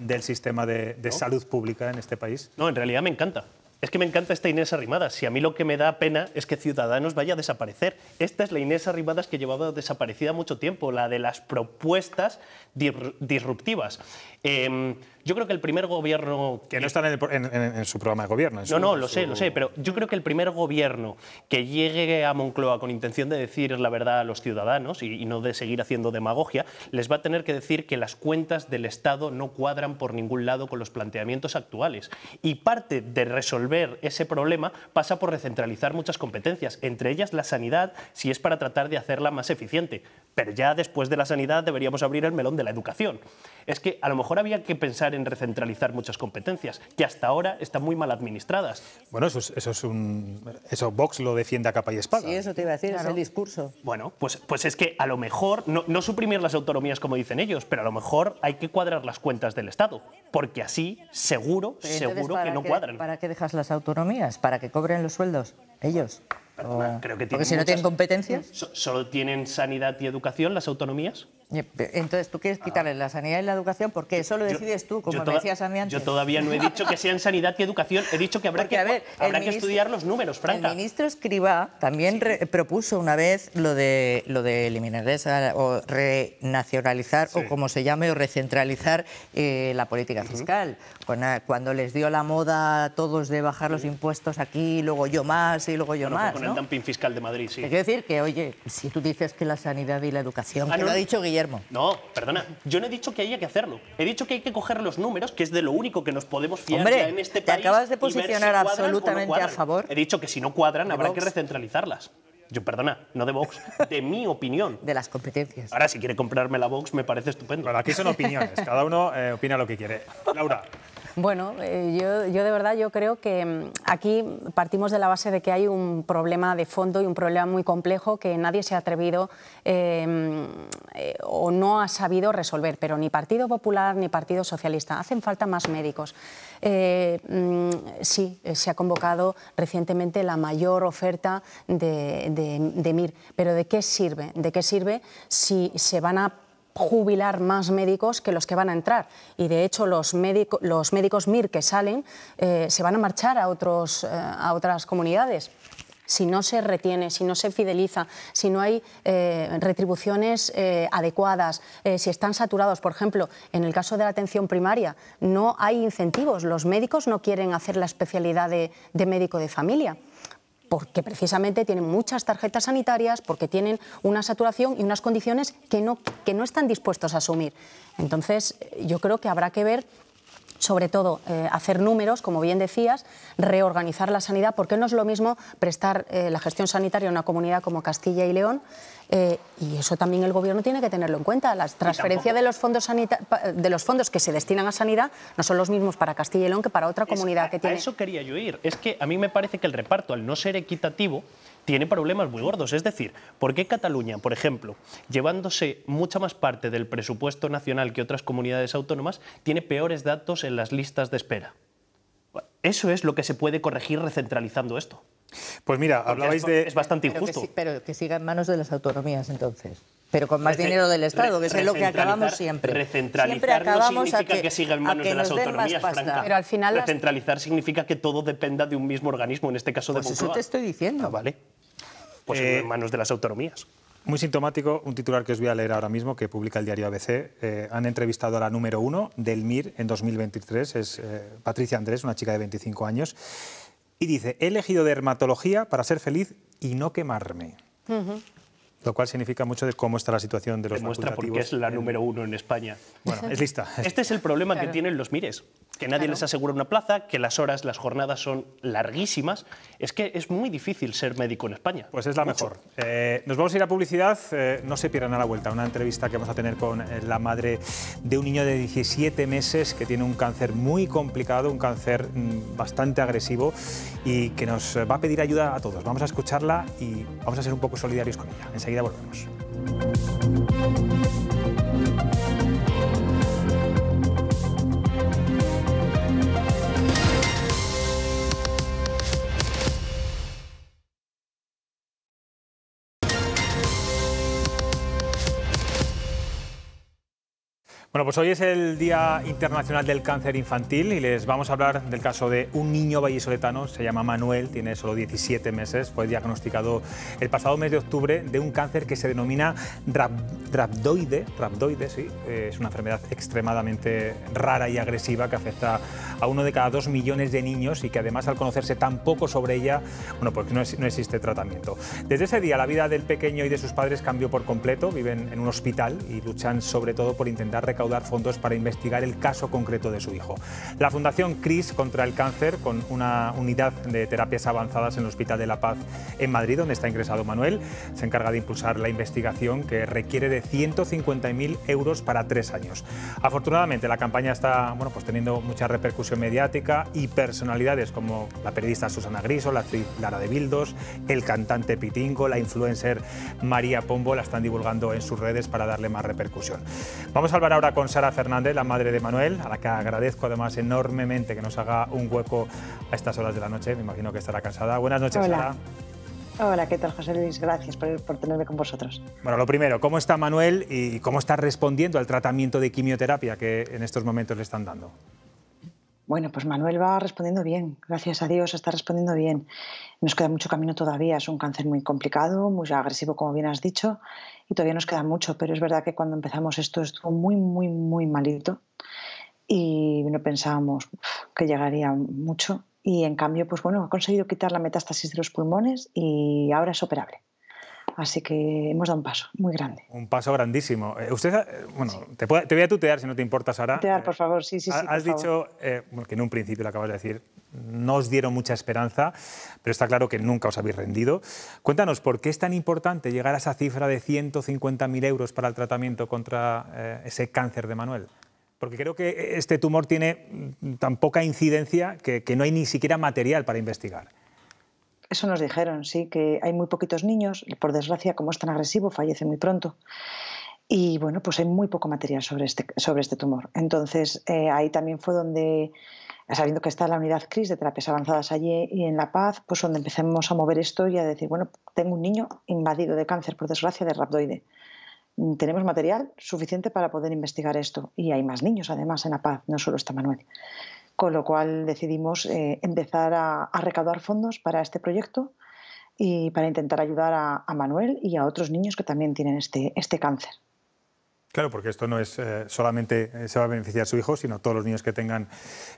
del sistema de, de salud pública en este país? No, en realidad me encanta. Es que me encanta esta Inés Arrimadas. Si a mí lo que me da pena es que Ciudadanos vaya a desaparecer. Esta es la Inés Arrimadas que llevaba desaparecida mucho tiempo, la de las propuestas disruptivas. Em, yo creo que el primer gobierno... Que no están en, el- en- en- en su programa de gobierno. No, no, lo su- sé, lo sé, pero yo creo que el primer gobierno que llegue a Moncloa con intención de decir la verdad a los ciudadanos y, y no de seguir haciendo demagogia, les va a tener que decir que las cuentas del Estado no cuadran por ningún lado con los planteamientos actuales. Y parte de resolver ese problema pasa por recentralizar muchas competencias, entre ellas la sanidad, si es para tratar de hacerla más eficiente. Pero ya después de la sanidad deberíamos abrir el melón de la educación. Es que a lo mejor había que pensar en recentralizar muchas competencias, que hasta ahora están muy mal administradas. Bueno, eso es, eso es un. Eso Vox lo defiende a capa y espada. Sí, eso te iba a decir, es el discurso. Bueno, pues, pues es que a lo mejor, no, no suprimir las autonomías como dicen ellos, pero a lo mejor hay que cuadrar las cuentas del Estado, porque así seguro, entonces, seguro que ¿para no qué- cuadran. ¿Para qué dejas las autonomías? ¿Para que cobren los sueldos ellos? Creo que Porque si no tienen competencias. So- ¿Solo tienen sanidad y educación las autonomías? Entonces tú quieres quitarle la sanidad y la educación porque eso lo decides tú, como Yo me toda- decías a mí antes. Yo todavía no he dicho que sean sanidad y educación, he dicho que habrá, Porque, que, a ver, habrá que ministro- estudiar los números, Franca. El ministro Escribá también re- propuso una vez lo de, lo de eliminar esa, o renacionalizar o como se llame o recentralizar eh, la política fiscal. Cuando, cuando les dio la moda a todos de bajar los impuestos aquí, luego yo más y luego yo Bueno, más. con ¿no? el dumping fiscal de Madrid, sí. Quiero decir que, oye, si tú dices que la sanidad y la educación, Ah, que no, lo ha dicho Guillermo. No, perdona, yo no he dicho que haya que hacerlo. He dicho que hay que coger los números, que es de lo único que nos podemos fiar Hombre, ya en este te país. acabas de si posicionar cuadran o no absolutamente a favor He dicho que si no cuadran de habrá Vox. que recentralizarlas. Yo, perdona, no de Vox, de mi [LAUGHS] opinión. De las competencias. Ahora, si quiere comprarme la Vox, me parece estupendo. Bueno, aquí son opiniones, cada uno eh, opina lo que quiere. Laura. Bueno, eh, yo, yo de verdad yo creo que mm, aquí partimos de la base de que hay un problema de fondo y un problema muy complejo que nadie se ha atrevido mm, eh, o no ha sabido resolver, pero ni Partido Popular ni Partido Socialista. Hacen falta más médicos. Eh, mm, sí, se ha convocado recientemente la mayor oferta de, de- de MIR, pero ¿de qué sirve? ¿De qué sirve si se van a jubilar más médicos que los que van a entrar. Y de hecho los, los médicos MIR que salen eh, se van a marchar a, otros, eh, a otras comunidades. Si no se retiene, si no se fideliza, si no hay eh, retribuciones adecuadas, si están saturados, por ejemplo, en el caso de la atención primaria, no hay incentivos, los médicos no quieren hacer la especialidad de médico de familia porque precisamente tienen muchas tarjetas sanitarias, porque tienen una saturación y unas condiciones que no, que no están dispuestos a asumir. Entonces, yo creo que habrá que ver sobre todo eh, hacer números, como bien decías, reorganizar la sanidad, porque no es lo mismo prestar eh, la gestión sanitaria en una comunidad como Castilla y León, eh, y eso también el Gobierno tiene que tenerlo en cuenta. La transferencia de los, fondos de los fondos que se destinan a sanidad no son los mismos para Castilla y León que para otra comunidad que tiene. A eso quería yo ir. Es que a mí me parece que el reparto, al no ser equitativo, tiene problemas muy gordos. Es decir, ¿por qué Cataluña, por ejemplo, llevándose mucha más parte del presupuesto nacional que otras comunidades autónomas, tiene peores datos en las listas de espera? Eso es lo que se puede corregir recentralizando esto. Pues mira, hablabais de... Es bastante injusto. Pero que, siga en manos de las autonomías entonces. Pero con más dinero del Estado, que es lo que acabamos siempre. Recentralizar no significa que, siga en manos de las autonomías, Franca. Pero al final Recentralizar significa que todo dependa de un mismo organismo, en este caso de pues eso te estoy diciendo. Ah, vale. Pues en eh, manos de las autonomías. Muy sintomático, un titular que os voy a leer ahora mismo, que publica el diario ABC. Eh, han entrevistado a la número uno del MIR en 2023, es eh, Patricia Andrés, una chica de 25 años, y dice, he elegido dermatología para ser feliz y no quemarme. Lo cual significa mucho de cómo está la situación de los Demuestra por qué es la número uno en España. Bueno, es lista. [LAUGHS] Este es el problema que tienen los MIRES que nadie les asegura una plaza, que las horas, las jornadas son larguísimas. Es que es muy difícil ser médico en España. Pues es la mejor. Eh, nos vamos a ir a publicidad. Eh, no se pierdan a la vuelta. Una entrevista que vamos a tener con eh, la madre de un niño de 17 meses que tiene un cáncer muy complicado, un cáncer mm, bastante agresivo y que nos va a pedir ayuda a todos. Vamos a escucharla y vamos a ser un poco solidarios con ella. Enseguida volvemos. Bueno, pues hoy es el Día Internacional del Cáncer Infantil y les vamos a hablar del caso de un niño vallisoletano, se llama Manuel, tiene solo 17 meses, fue diagnosticado el pasado mes de octubre de un cáncer que se denomina rhabdoide, sí, es una enfermedad extremadamente rara y agresiva que afecta a uno de cada dos millones de niños y que además al conocerse tan poco sobre ella, bueno, pues no, no existe tratamiento. Desde ese día la vida del pequeño y de sus padres cambió por completo, viven en un hospital y luchan sobre todo por intentar recaudar fondos para investigar el caso concreto de su hijo. La Fundación CRIS contra el cáncer, con una unidad de terapias avanzadas en el Hospital de la Paz en Madrid, donde está ingresado Manuel, se encarga de impulsar la investigación que requiere de 150.000 euros para tres años. Afortunadamente, la campaña está bueno, pues teniendo mucha repercusión mediática y personalidades como la periodista Susana Griso, la actriz Lara de Bildos, el cantante Pitingo, la influencer María Pombo la están divulgando en sus redes para darle más repercusión. Vamos a hablar ahora con Sara Fernández, la madre de Manuel, a la que agradezco además enormemente que nos haga un hueco a estas horas de la noche. Me imagino que estará cansada. Buenas noches, Hola. Sara. Hola, ¿qué tal, José Luis? Gracias por, por, tenerme con vosotros. Bueno, lo primero, ¿cómo está Manuel y cómo está respondiendo al tratamiento de quimioterapia que en estos momentos le están dando? Bueno, pues Manuel va respondiendo bien, gracias a Dios está respondiendo bien. Nos queda mucho camino todavía, es un cáncer muy complicado, muy agresivo, como bien has dicho, y todavía nos queda mucho, pero es verdad que cuando empezamos esto estuvo muy, muy, muy malito y no pensábamos que llegaría mucho y en cambio, pues bueno, ha conseguido quitar la metástasis de los pulmones y ahora es operable. Así que hemos dado un paso muy grande. Un paso grandísimo. Eh, usted, eh, bueno, te, voy a tutear si no te importa, Sara. Tutear, por favor, sí, sí, sí. Has dicho, eh, que en un principio lo acabas de decir, no os dieron mucha esperanza, pero está claro que nunca os habéis rendido. Cuéntanos, ¿por qué es tan importante llegar a esa cifra de 150.000 euros para el tratamiento contra ese cáncer de Manuel? Porque creo que este tumor tiene tan poca incidencia que no hay ni siquiera material para investigar. Eso nos dijeron, sí, que hay muy poquitos niños, por desgracia, como es tan agresivo, fallece muy pronto. Y bueno, pues hay muy poco material sobre este, sobre este tumor. Entonces, eh, ahí también fue donde, sabiendo que está la unidad CRIS de terapias avanzadas allí y en La Paz, pues donde empezamos a mover esto y a decir, bueno, tengo un niño invadido de cáncer, por desgracia, de rhabdoide. tenemos material suficiente para poder investigar esto. Y hay más niños, además, en La Paz, no solo está Manuel. Con lo cual decidimos eh, empezar a, recaudar fondos para este proyecto y para intentar ayudar a, Manuel y a otros niños que también tienen este, este cáncer. Claro, porque esto no es eh, solamente eh, se va a beneficiar a su hijo, sino todos los niños que tengan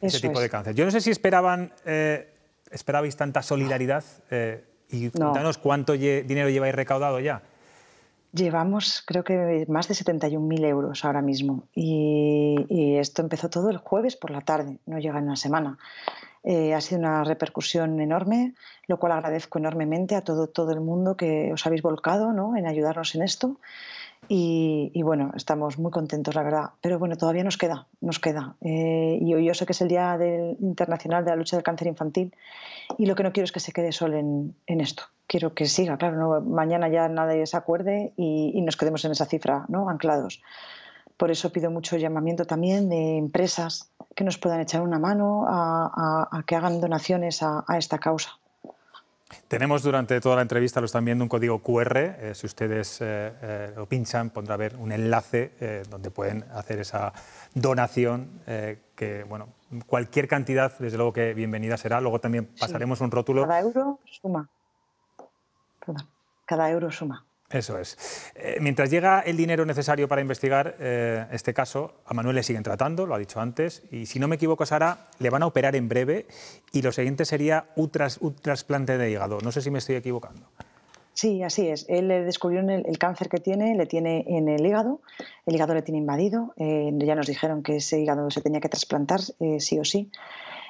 ese tipo de cáncer. Yo no sé si esperaban, esperabais tanta solidaridad y cuéntanos cuánto dinero lleváis recaudado ya. Llevamos, creo que más de 71.000 euros ahora mismo. Y, esto empezó todo el jueves por la tarde, no llega en una semana. Eh, ha sido una repercusión enorme, lo cual agradezco enormemente a todo, todo el mundo que os habéis volcado ¿no? en ayudarnos en esto. Y, bueno, estamos muy contentos, la verdad. Pero bueno, todavía nos queda, nos queda. Eh, y hoy yo sé que es el Día del Internacional de la Lucha del Cáncer Infantil y lo que no quiero es que se quede solo en, esto. Quiero que siga, claro, no, mañana ya nadie se acuerde y, nos quedemos en esa cifra, ¿no? anclados. Por eso pido mucho llamamiento también de empresas que nos puedan echar una mano a, que hagan donaciones a esta causa. Tenemos durante toda la entrevista, lo están viendo, un código QR. Eh, si ustedes eh, eh, lo pinchan, pondrá a ver un enlace donde pueden hacer esa donación, que bueno, cualquier cantidad, desde luego que bienvenida será. Luego también pasaremos un rótulo. Cada euro suma. Perdón. Cada euro suma. Eso es. Eh, mientras llega el dinero necesario para investigar eh, este caso, a Manuel le siguen tratando, lo ha dicho antes, y si no me equivoco, Sara, le van a operar en breve y lo siguiente sería un, trasplante de hígado. No sé si me estoy equivocando. Sí, así es. Él le descubrió el, cáncer que tiene, le tiene en el hígado, el hígado le tiene invadido, eh, ya nos dijeron que ese hígado se tenía que trasplantar sí o sí.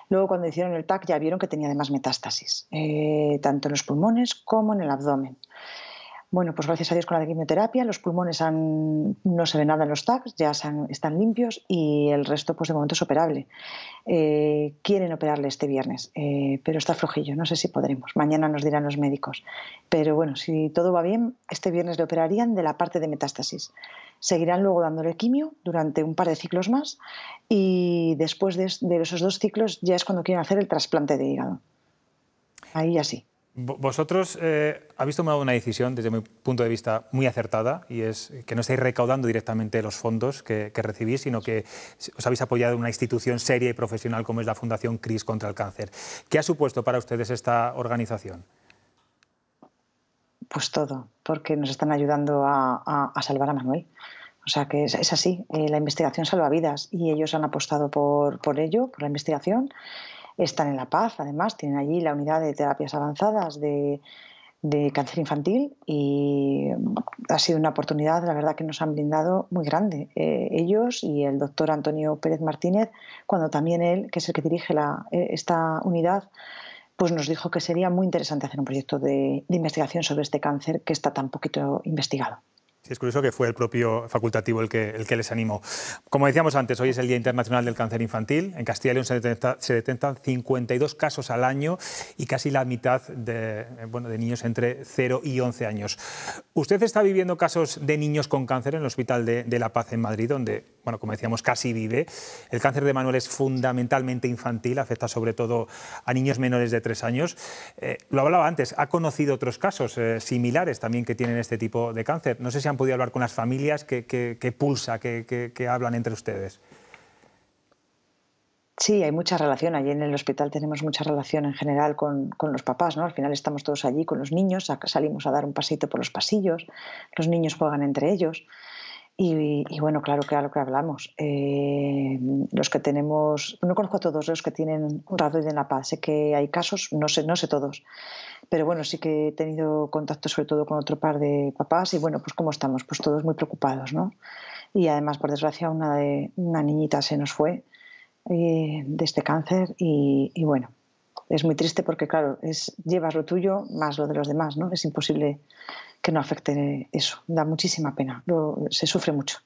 Luego, cuando hicieron el TAC, ya vieron que tenía además metástasis, tanto en los pulmones como en el abdomen. Bueno, pues gracias a Dios con la quimioterapia los pulmones no se ve nada en los tags, ya están limpios y el resto pues de momento es operable. Eh, quieren operarle este viernes, eh, pero está flojillo, no sé si podremos. Mañana nos dirán los médicos. Pero bueno, si todo va bien, este viernes le operarían de la parte de metástasis. Seguirán luego dándole quimio durante un par de ciclos más y después de, de esos dos ciclos ya es cuando quieren hacer el trasplante de hígado. Ahí ya sí. Vosotros eh, habéis tomado una decisión, desde mi punto de vista, muy acertada, y es que no estáis recaudando directamente los fondos que, recibís, sino que os habéis apoyado en una institución seria y profesional como es la Fundación CRIS contra el Cáncer. ¿Qué ha supuesto para ustedes esta organización? Pues todo, porque nos están ayudando a, salvar a Manuel. O sea que es, así, eh, la investigación salva vidas y ellos han apostado por ello, por la investigación están en La Paz, además, tienen allí la unidad de terapias avanzadas de, cáncer infantil y ha sido una oportunidad, la verdad, que nos han brindado muy grande. Eh, ellos y el doctor Antonio Pérez Martínez, cuando también él, que es el que dirige la, eh, esta unidad, pues nos dijo que sería muy interesante hacer un proyecto de investigación sobre este cáncer que está tan poquito investigado. Sí, es curioso que fue el propio facultativo el que, el que les animó. Como decíamos antes, hoy es el Día Internacional del Cáncer Infantil. En Castilla y León se, detectan 52 casos al año y casi la mitad de, bueno, de niños entre 0 y 11 años. Usted está viviendo casos de niños con cáncer en el Hospital de, de La Paz en Madrid, donde, bueno, como decíamos, casi vive. El cáncer de Manuel es fundamentalmente infantil, afecta sobre todo a niños menores de 3 años. Eh, lo hablaba antes, ha conocido otros casos eh, similares también que tienen este tipo de cáncer. No sé si han podido hablar con las familias? ¿Qué, pulsa? ¿Qué, hablan entre ustedes? Sí, hay mucha relación. Allí en el hospital tenemos mucha relación en general con, los papás, ¿no? Al final estamos todos allí con los niños, salimos a dar un pasito por los pasillos, los niños juegan entre ellos. Y, bueno, claro que a lo que hablamos. Eh, los que tenemos, no conozco a todos los que tienen un radio en la paz, sé que hay casos, no sé, no sé todos, pero bueno, sí que he tenido contacto sobre todo con otro par de papás y bueno, pues cómo estamos, pues todos muy preocupados, ¿no? Y además, por desgracia, una, de, una niñita se nos fue eh, de este cáncer y, y, bueno, es muy triste porque claro, es, llevas lo tuyo más lo de los demás, ¿no? Es imposible que no afecte eso. Da muchísima pena, se sufre mucho.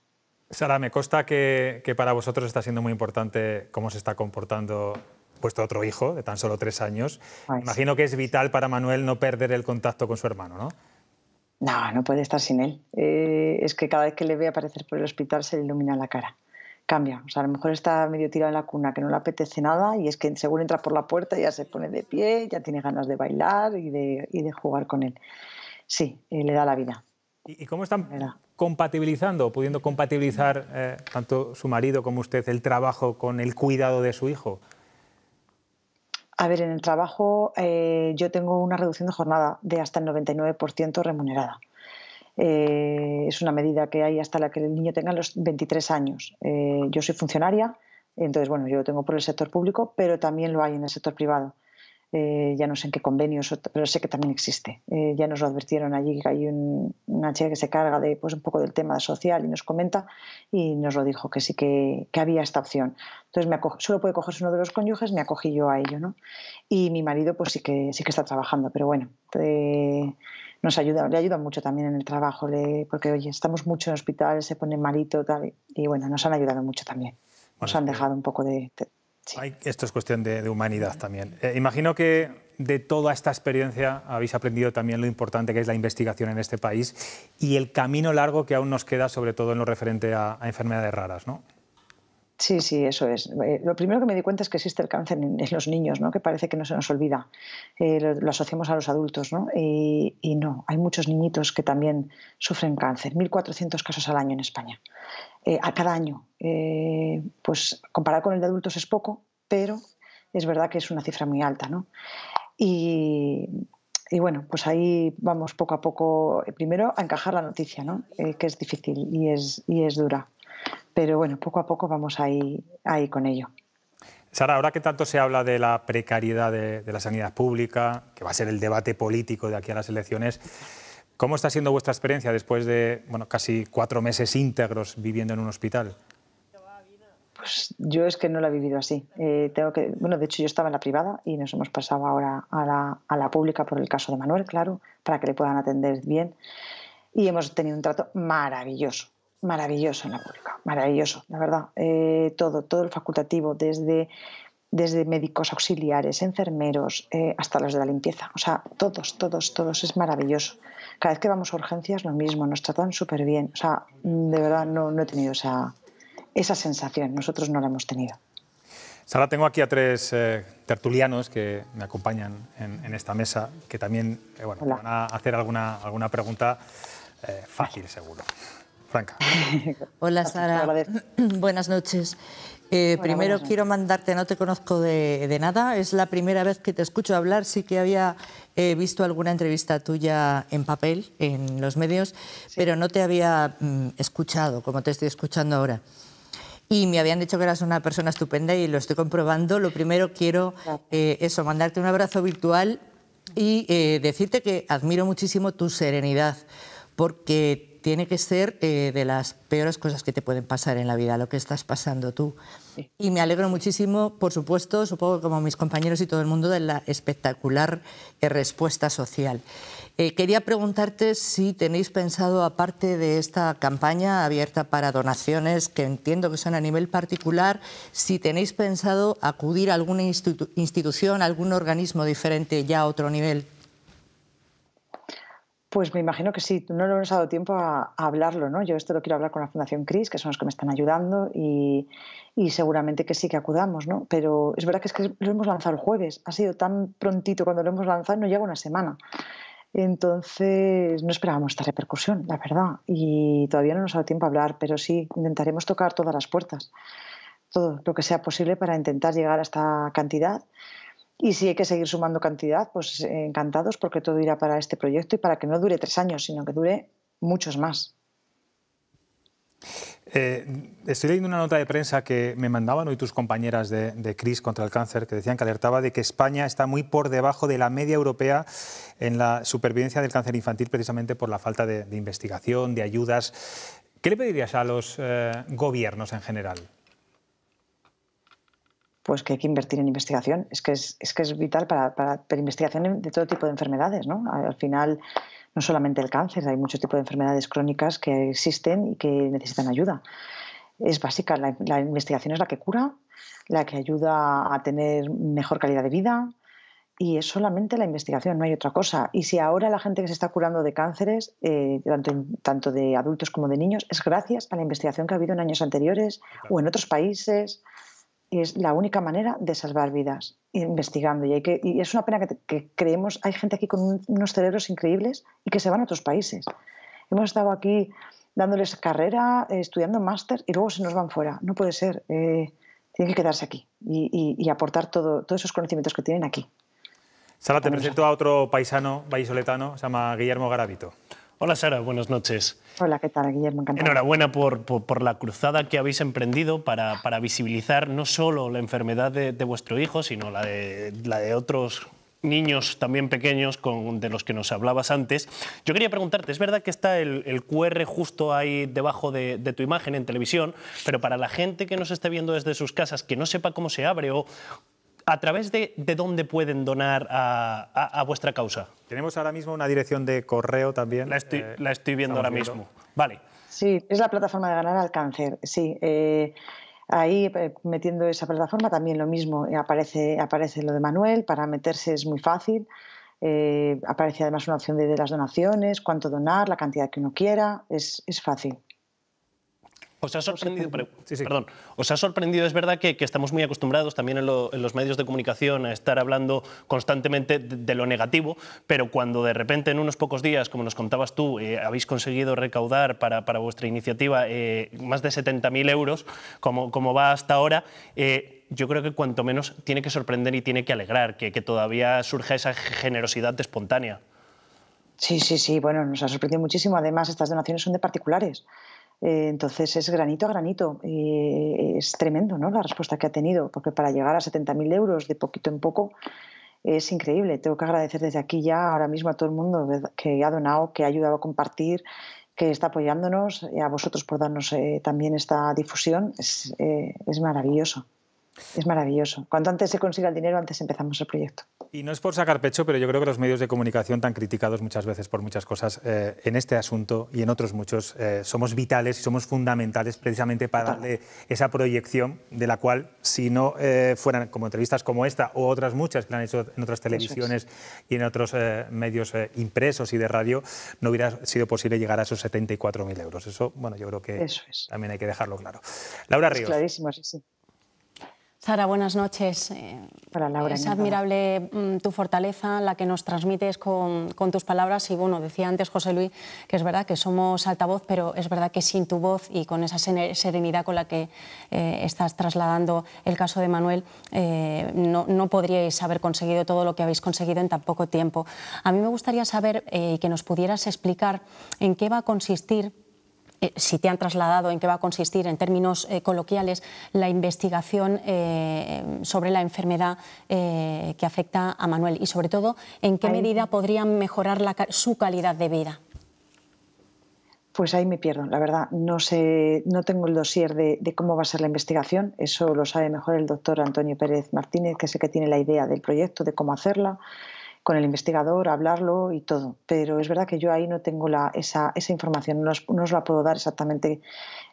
Sara, me consta que, para vosotros está siendo muy importante cómo se está comportando vuestro otro hijo, de tan solo tres años. Imagino que es vital para Manuel no perder el contacto con su hermano, ¿no? No, no puede estar sin él. Eh, es que cada vez que le ve aparecer por el hospital se le ilumina la cara. Cambia. O sea, a lo mejor está medio tirado en la cuna, que no le apetece nada, y es que según entra por la puerta ya se pone de pie, ya tiene ganas de bailar y de, y de jugar con él sí, le da la vida. ¿Y cómo están compatibilizando, pudiendo compatibilizar eh, tanto su marido como usted el trabajo con el cuidado de su hijo? A ver, en el trabajo eh, yo tengo una reducción de jornada de hasta el 99% remunerada. Eh, es una medida que hay hasta la que el niño tenga los 23 años. yo soy funcionaria, entonces, bueno, yo lo tengo por el sector público, pero también lo hay en el sector privado. Eh, ya no sé en qué convenios, pero sé que también existe. Eh, ya nos lo advirtieron allí que hay una chica que se carga de pues un poco del tema social y nos comenta y nos lo dijo que sí que, que había esta opción. Entonces me solo puede cogerse uno de los cónyuges, me acogí yo a ello, ¿no? Y mi marido pues sí que sí que está trabajando, pero bueno, eh, nos ayuda, le ayuda mucho también en el trabajo, porque oye, estamos mucho en hospital, se pone malito tal, y bueno, nos han ayudado mucho también. Nos han dejado un poco de, esto es cuestión de, humanidad también. Eh, imagino que de toda esta experiencia habéis aprendido también lo importante que es la investigación en este país y el camino largo que aún nos queda, sobre todo en lo referente a, enfermedades raras, ¿no? Sí, sí, eso es. Eh, lo primero que me di cuenta es que existe el cáncer en, los niños, ¿no? que parece que no se nos olvida. Eh, lo, asociamos a los adultos ¿no? Y, no, hay muchos niñitos que también sufren cáncer, 1.400 casos al año en España. Eh, a cada año. Eh, pues comparado con el de adultos es poco, pero es verdad que es una cifra muy alta. ¿no? Y, bueno, pues ahí vamos poco a poco, eh, primero a encajar la noticia, ¿no? que es difícil y es, y es dura. Pero bueno, poco a poco vamos ahí, ahí con ello. Sara, ahora que tanto se habla de la precariedad de, de la sanidad pública, que va a ser el debate político de aquí a las elecciones, ¿Cómo está siendo vuestra experiencia después de bueno, casi cuatro meses íntegros viviendo en un hospital? Pues yo es que no lo he vivido así. Eh, tengo que, bueno, de hecho yo estaba en la privada y nos hemos pasado ahora a la, a la, pública por el caso de Manuel, claro, para que le puedan atender bien. Y hemos tenido un trato maravilloso, maravilloso en la pública, maravilloso, la verdad. Eh, todo, todo el facultativo, desde, desde médicos auxiliares, enfermeros, eh, hasta los de la limpieza. O sea, todos, todos, todos, es maravilloso. Cada vez que vamos a urgencias, lo mismo, nos tratan súper bien. O sea, de verdad no, no he tenido esa, esa sensación, nosotros no la hemos tenido. Sara, tengo aquí a tres eh, tertulianos que me acompañan en, esta mesa, que también eh, bueno, van a hacer alguna, alguna pregunta eh, fácil, seguro. Franca. [LAUGHS] Hola, Sara. [CLEARS THROAT] Buenas noches. Eh, primero quiero mandarte, no te conozco de, nada, es la primera vez que te escucho hablar, sí que había eh, visto alguna entrevista tuya en papel, en los medios, pero no te había mm, escuchado como te estoy escuchando ahora. Y me habían dicho que eras una persona estupenda y lo estoy comprobando. Lo primero quiero eh, eso, mandarte un abrazo virtual y decirte que admiro muchísimo tu serenidad, porque tiene que ser eh, de las peores cosas que te pueden pasar en la vida, lo que estás pasando tú. Y me alegro muchísimo, por supuesto, supongo como mis compañeros y todo el mundo, de la espectacular eh, respuesta social. Eh, quería preguntarte si tenéis pensado, aparte de esta campaña abierta para donaciones, que entiendo que son a nivel particular, si tenéis pensado acudir a alguna institución, algún organismo diferente ya a otro nivel. Pues me imagino que sí, no nos ha dado tiempo a, hablarlo, ¿no? Yo esto lo quiero hablar con la Fundación CRIS, que son los que me están ayudando, y, seguramente que sí que acudamos, ¿no? Pero es verdad que es que lo hemos lanzado el jueves, ha sido tan prontito cuando lo hemos lanzado, no llega una semana. Entonces, no esperábamos esta repercusión, la verdad, y todavía no nos ha dado tiempo a hablar, pero sí, intentaremos tocar todas las puertas, todo lo que sea posible para intentar llegar a esta cantidad y si hay que seguir sumando cantidad, pues encantados porque todo irá para este proyecto y para que no dure tres años, sino que dure muchos más. Eh, estoy leyendo una nota de prensa que me mandaban hoy tus compañeras de, CRIS contra el cáncer, que decían que alertaba de que España está muy por debajo de la media europea en la supervivencia del cáncer infantil, precisamente por la falta de, investigación, de ayudas. ¿Qué le pedirías a los eh, gobiernos en general? pues que hay que invertir en investigación. Es que es, que es vital para, para, investigación de todo tipo de enfermedades. ¿no? Al final, no solamente el cáncer, hay muchos tipos de enfermedades crónicas que existen y que necesitan ayuda. Es básica, la, la investigación es la que cura, la que ayuda a tener mejor calidad de vida, y es solamente la investigación, no hay otra cosa. Y si ahora la gente que se está curando de cánceres, eh, tanto, tanto, de adultos como de niños, es gracias a la investigación que ha habido en años anteriores o en otros países es la única manera de salvar vidas, investigando. Y, hay que, y es una pena que, creemos, hay gente aquí con unos cerebros increíbles y que se van a otros países. Hemos estado aquí dándoles carrera, eh, estudiando máster y luego se nos van fuera. No puede ser. Eh, tienen que quedarse aquí y, aportar todo, todos esos conocimientos que tienen aquí. Sara, te presento a otro paisano vallisoletano, se llama Guillermo Garavito. Hola Sara, buenas noches. Hola, ¿qué tal, Guillermo? Encantado. Enhorabuena por, por, la cruzada que habéis emprendido para, para visibilizar no solo la enfermedad de, de, vuestro hijo, sino la de, la de otros niños también pequeños con, de los que nos hablabas antes. Yo quería preguntarte, es verdad que está el, el QR justo ahí debajo de, de, tu imagen en televisión, pero para la gente que nos esté viendo desde sus casas, que no sepa cómo se abre o ¿A través de, de dónde pueden donar a, a, vuestra causa? Tenemos ahora mismo una dirección de correo también. La estoy, eh, la estoy viendo ahora mismo. Vale. Sí, es la plataforma de ganar al cáncer. Sí. Eh, ahí eh, metiendo esa plataforma también lo mismo. aparece, aparece lo de Manuel. Para meterse es muy fácil. aparece además una opción de, de, las donaciones, cuánto donar, la cantidad que uno quiera. Es, es fácil. ¿Os ha sorprendido, Perdón, ¿os ha sorprendido? Es verdad que, estamos muy acostumbrados también en, los medios de comunicación a estar hablando constantemente de, lo negativo, pero cuando de repente en unos pocos días, como nos contabas tú, eh, habéis conseguido recaudar para, vuestra iniciativa eh, más de 70.000 euros, como, como va hasta ahora, eh, yo creo que cuanto menos tiene que sorprender y tiene que alegrar, que, que todavía surja esa generosidad espontánea. Sí, sí, sí, bueno, nos ha sorprendido muchísimo. Además, estas donaciones son de particulares. Eh, entonces es granito a granito. es tremendo ¿no? la respuesta que ha tenido, porque para llegar a 70.000 euros de poquito en poco es increíble. Tengo que agradecer desde aquí ya ahora mismo a todo el mundo que ha donado, que ha ayudado a compartir, que está apoyándonos y a vosotros por darnos eh, también esta difusión. Es, eh, es maravilloso. Es maravilloso. Cuanto antes se consiga el dinero, antes empezamos el proyecto. Y no es por sacar pecho, pero yo creo que los medios de comunicación, tan criticados muchas veces por muchas cosas, eh, en este asunto y en otros muchos, eh, somos vitales y somos fundamentales precisamente para darle esa proyección de la cual, si no eh, fueran como entrevistas como esta o otras muchas que han hecho en otras televisiones y en otros medios impresos y de radio, no hubiera sido posible llegar a esos 74.000 euros. Eso, bueno, yo creo que también hay que dejarlo claro. Laura Ríos. clarísimo, sí, sí. Sara, buenas noches. Hola, Laura. Es admirable mm, tu fortaleza, la que nos transmites con, tus palabras. Y bueno, decía antes José Luis que es verdad que somos altavoz, pero es verdad que sin tu voz y con esa serenidad con la que eh, estás trasladando el caso de Manuel, eh, no, no, podríais haber conseguido todo lo que habéis conseguido en tan poco tiempo. A mí me gustaría saber eh, y que nos pudieras explicar en qué va a consistir eh, si te han trasladado en qué va a consistir en términos eh, coloquiales la investigación eh, sobre la enfermedad que afecta a Manuel y sobre todo en qué medida podrían mejorar su calidad de vida. Pues ahí me pierdo, la verdad. No sé, no tengo el dossier de, de, cómo va a ser la investigación. Eso lo sabe mejor el doctor Antonio Pérez Martínez, que sé que tiene la idea del proyecto, de cómo hacerla con el investigador, hablarlo y todo. Pero es verdad que yo ahí no tengo la, esa, esa, información, no os, la puedo dar exactamente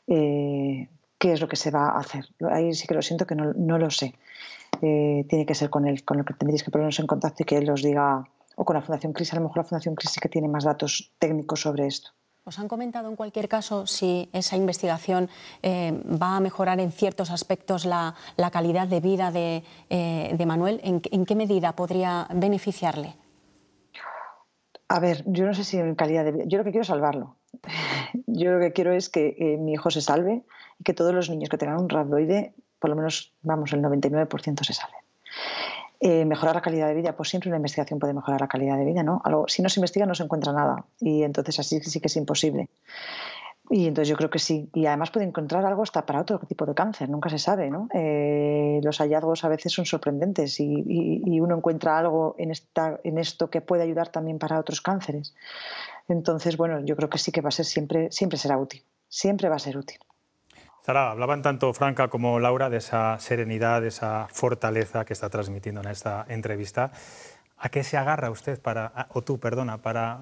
eh, qué es lo que se va a hacer. Ahí sí que lo siento que no, no lo sé. Eh, tiene que ser con él, con lo que tendréis que ponernos en contacto y que él os diga, o con la Fundación CRIS, a lo mejor la Fundación CRIS sí que tiene más datos técnicos sobre esto. ¿Os han comentado en cualquier caso si esa investigación eh, va a mejorar en ciertos aspectos la, calidad de vida de, eh, Manuel? ¿En, qué medida podría beneficiarle? A ver, yo no sé si en calidad de vida. Yo lo que quiero es salvarlo. [LAUGHS] Yo lo que quiero es que eh, mi hijo se salve y que todos los niños que tengan un rabdoide, por lo menos, vamos, el 99% se salven. Eh, mejorar la calidad de vida, pues siempre una investigación puede mejorar la calidad de vida, ¿no? Algo, si no se investiga no se encuentra nada y entonces así sí que es imposible. Y entonces yo creo que sí. Y además puede encontrar algo hasta para otro tipo de cáncer, nunca se sabe, ¿no? Eh, los hallazgos a veces son sorprendentes y, uno encuentra algo en, esta, en esto que puede ayudar también para otros cánceres. Entonces, bueno, yo creo que sí que va a ser siempre, siempre será útil, siempre va a ser útil. Sara, hablaban tanto Franca como Laura de esa serenidad, de esa fortaleza que está transmitiendo en esta entrevista. ¿A qué se agarra usted para, o tú, perdona, para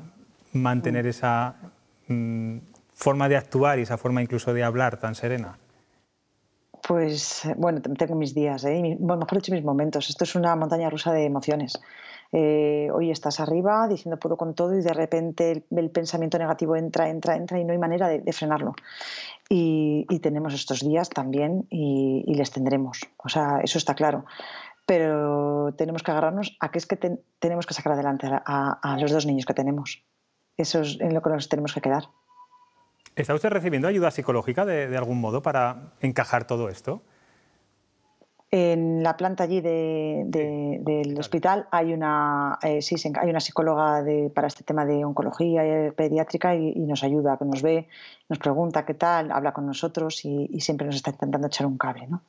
mantener esa mm, forma de actuar y esa forma incluso de hablar tan serena? Pues bueno, tengo mis días, ¿eh? mejor dicho, mis momentos. Esto es una montaña rusa de emociones. Eh, hoy estás arriba diciendo puedo con todo y de repente el, pensamiento negativo entra, entra, entra y no hay manera de frenarlo y, tenemos estos días también y, les tendremos. O sea, eso está claro. Pero tenemos que agarrarnos a que es que tenemos que sacar adelante a, los dos niños que tenemos. Eso es en lo que nos tenemos que quedar. ¿Está usted recibiendo ayuda psicológica de, de algún modo para encajar todo esto? En la planta allí de, de, del hospital hay una, eh, sí, hay una psicóloga de, para este tema de oncología eh, pediátrica y, y, nos ayuda, que nos ve, nos pregunta qué tal, habla con nosotros y, y siempre nos está intentando echar un cable. ¿no?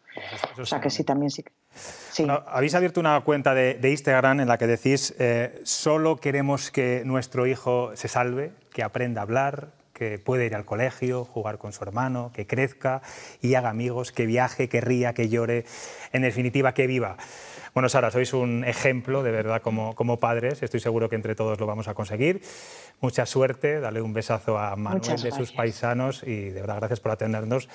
o sea que sí, también sí. sí. Bueno, habéis abierto una cuenta de, de, Instagram en la que decís, eh, solo queremos que nuestro hijo se salve, que aprenda a hablar, que puede ir al colegio, jugar con su hermano, que crezca y haga amigos, que viaje, que ría, que llore, en definitiva, que viva. Bueno, Sara, sois un ejemplo de verdad como, como padres. Estoy seguro que entre todos lo vamos a conseguir. Mucha suerte, dale un besazo a Manuel de sus paisanos y de verdad gracias por atendernos.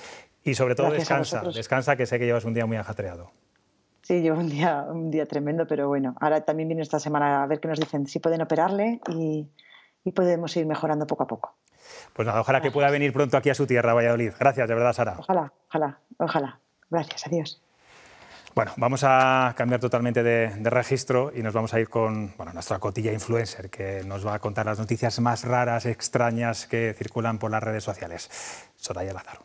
Y sobre todo gracias descansa, descansa que sé que llevas un día muy ajetreado. Sí, llevo un día, un día tremendo, pero bueno, ahora también viene esta semana a ver qué nos dicen, si pueden operarle y, y podemos ir mejorando poco a poco. Pues nada, ojalá que pueda venir pronto aquí a su tierra, Valladolid. Gracias, de verdad, Sara. Ojalá, ojalá, ojalá. Gracias, adiós. Bueno, vamos a cambiar totalmente de, de, registro y nos vamos a ir con bueno, nuestra cotilla influencer, que nos va a contar las noticias más raras, extrañas que circulan por las redes sociales. Soraya Lázaro.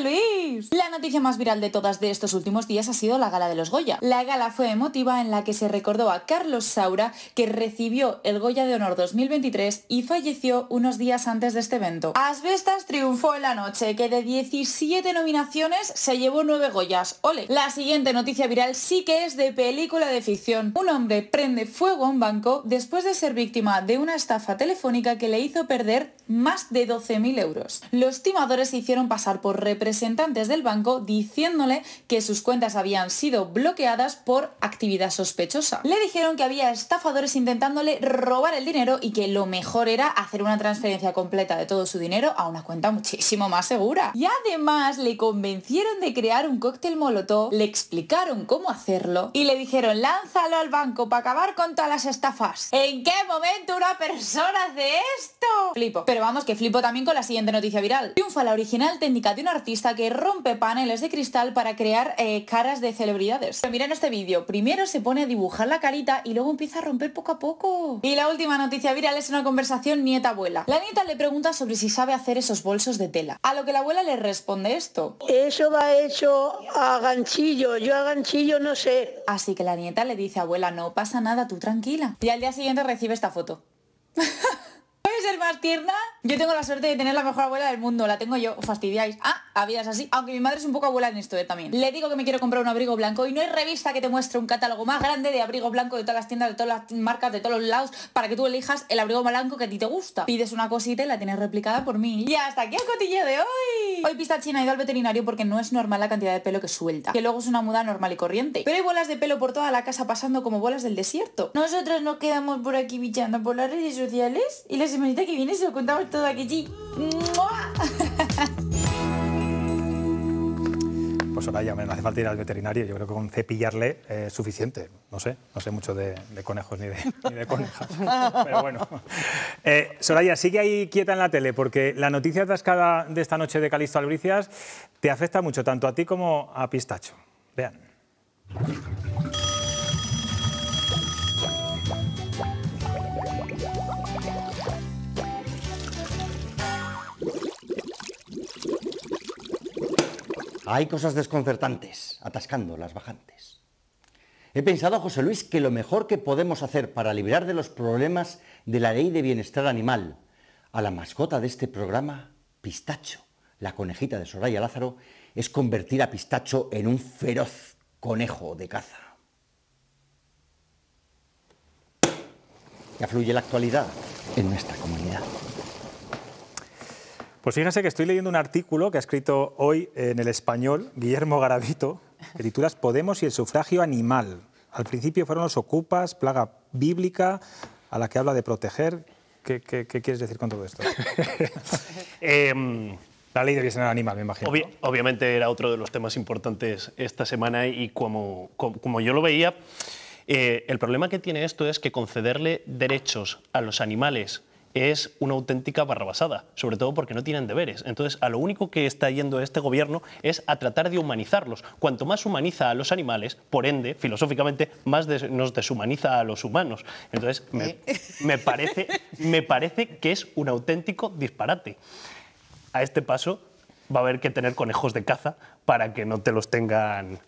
Luis. La noticia más viral de todas de estos últimos días ha sido la gala de los Goya. La gala fue emotiva en la que se recordó a Carlos Saura, que recibió el Goya de Honor 2023 y falleció unos días antes de este evento. Asbestas triunfó en la noche, que de 17 nominaciones se llevó 9 Goyas. ¡Ole! La siguiente noticia viral sí que es de película de ficción. Un hombre prende fuego a un banco después de ser víctima de una estafa telefónica que le hizo perder más de 12.000 euros. Los timadores se hicieron pasar por representantes del banco diciéndole que sus cuentas habían sido bloqueadas por actividad sospechosa. Le dijeron que había estafadores intentándole robar el dinero y que lo mejor era hacer una transferencia completa de todo su dinero a una cuenta muchísimo más segura. Y además le convencieron de crear un cóctel molotov, le explicaron cómo hacerlo y le dijeron lánzalo al banco para acabar con todas las estafas. ¿En qué momento una persona hace esto? Flipo. Pero vamos que flipo también con la siguiente noticia viral. Triunfa la original técnica de un artista que rompe paneles de cristal para crear eh, caras de celebridades. Pero miren este vídeo, primero se pone a dibujar la carita y luego empieza a romper poco a poco. Y la última noticia viral es una conversación nieta-abuela. La nieta le pregunta sobre si sabe hacer esos bolsos de tela. A lo que la abuela le responde esto. Eso va hecho a ganchillo, yo a ganchillo no sé. Así que la nieta le dice, abuela, no pasa nada, tú tranquila. Y al día siguiente recibe esta foto. [LAUGHS] ¿Puede ser más tierna? Yo tengo la suerte de tener la mejor abuela del mundo, la tengo yo, fastidiáis. Ah, habías así, aunque mi madre es un poco abuela en esto eh, también. Le digo que me quiero comprar un abrigo blanco y no hay revista que te muestre un catálogo más grande de abrigo blanco de todas las tiendas, de todas las marcas, de todos los lados, para que tú elijas el abrigo blanco que a ti te gusta. Pides una cosita y la tienes replicada por mí. Y hasta aquí el cotilleo de hoy. Hoy Pistachina ha ido al veterinario porque no es normal la cantidad de pelo que suelta, que luego es una muda normal y corriente. Pero hay bolas de pelo por toda la casa pasando como bolas del desierto. Nosotros nos quedamos por aquí bichando por las redes sociales y la semanita que viene se lo contamos todo aquí. Pues ahora ya no hace falta ir al veterinario, yo creo que con cepillarle es suficiente. No sé, no sé mucho de, conejos ni de, [LAUGHS] ni de, conejas. Pero bueno. Eh, Soraya, sigue ahí quieta en la tele, porque la noticia atascada de esta noche de Calixto Albricias te afecta mucho, tanto a ti como a Pistacho. Vean. Hay cosas desconcertantes, atascando las bajantes. He pensado, José Luis, que lo mejor que podemos hacer para liberar de los problemas de la ley de bienestar animal a la mascota de este programa, Pistacho, la conejita de Soraya Lázaro, es convertir a Pistacho en un feroz conejo de caza. Ya fluye la actualidad en nuestra comunidad. Pues fíjense que estoy leyendo un artículo que ha escrito hoy en el español Guillermo Garavito, que titulas Podemos y el sufragio animal. Al principio fueron los ocupas, plaga bíblica, a la que habla de proteger. ¿Qué, qué, qué quieres decir con todo esto? [LAUGHS] eh, la ley de bienestar animal, me imagino. Obvi ¿no? Obviamente era otro de los temas importantes esta semana y como, como, como yo lo veía, eh, el problema que tiene esto es que concederle derechos a los animales es una auténtica barrabasada, sobre todo porque no tienen deberes. Entonces, a lo único que está yendo este gobierno es a tratar de humanizarlos. Cuanto más humaniza a los animales, por ende, filosóficamente, más nos deshumaniza a los humanos. Entonces, me, parece, me parece que es un auténtico disparate. A este paso va a haber que tener conejos de caza para que no te los tengan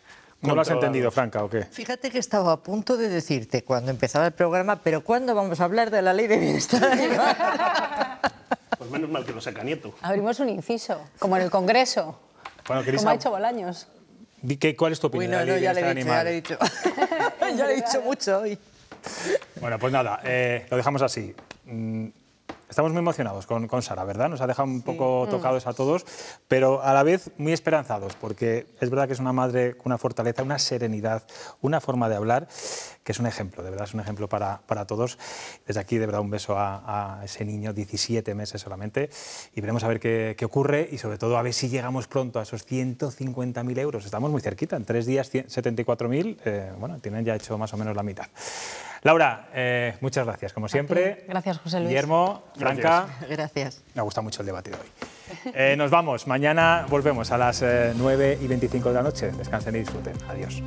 ¿No lo has entendido, Franca, o qué? Fíjate que estaba a punto de decirte cuando empezaba el programa, pero ¿cuándo vamos a hablar de la ley de bienestar animal? [LAUGHS] Pues menos mal que lo saca Nieto. Abrimos un inciso, como en el Congreso, como ha hecho Bolaños. ¿Cuál es tu opinión Uy, de la ley ya, le he dicho, animal? ya le he dicho, [LAUGHS] ya le he dicho mucho hoy. Bueno, pues nada, eh, lo dejamos así. Mm, Estamos muy emocionados con, con, Sara, ¿verdad? Nos ha dejado un poco tocados a todos, pero a la vez muy esperanzados, porque es verdad que es una madre con una fortaleza, una serenidad, una forma de hablar, que es un ejemplo, de verdad es un ejemplo para, para todos. Desde aquí, de verdad, un beso a, a, ese niño, 17 meses solamente, y veremos a ver qué, qué, ocurre y sobre todo a ver si llegamos pronto a esos 150.000 euros. Estamos muy cerquita, en tres días 74.000, eh, bueno, tienen ya hecho más o menos la mitad. Laura, eh, muchas gracias, como siempre. Gracias, José Luis. Guillermo, Franca. Gracias. Me ha gustado mucho el debate de hoy. Eh, nos vamos. Mañana volvemos a las eh, 9 y 25 de la noche. Descansen y disfruten. Adiós.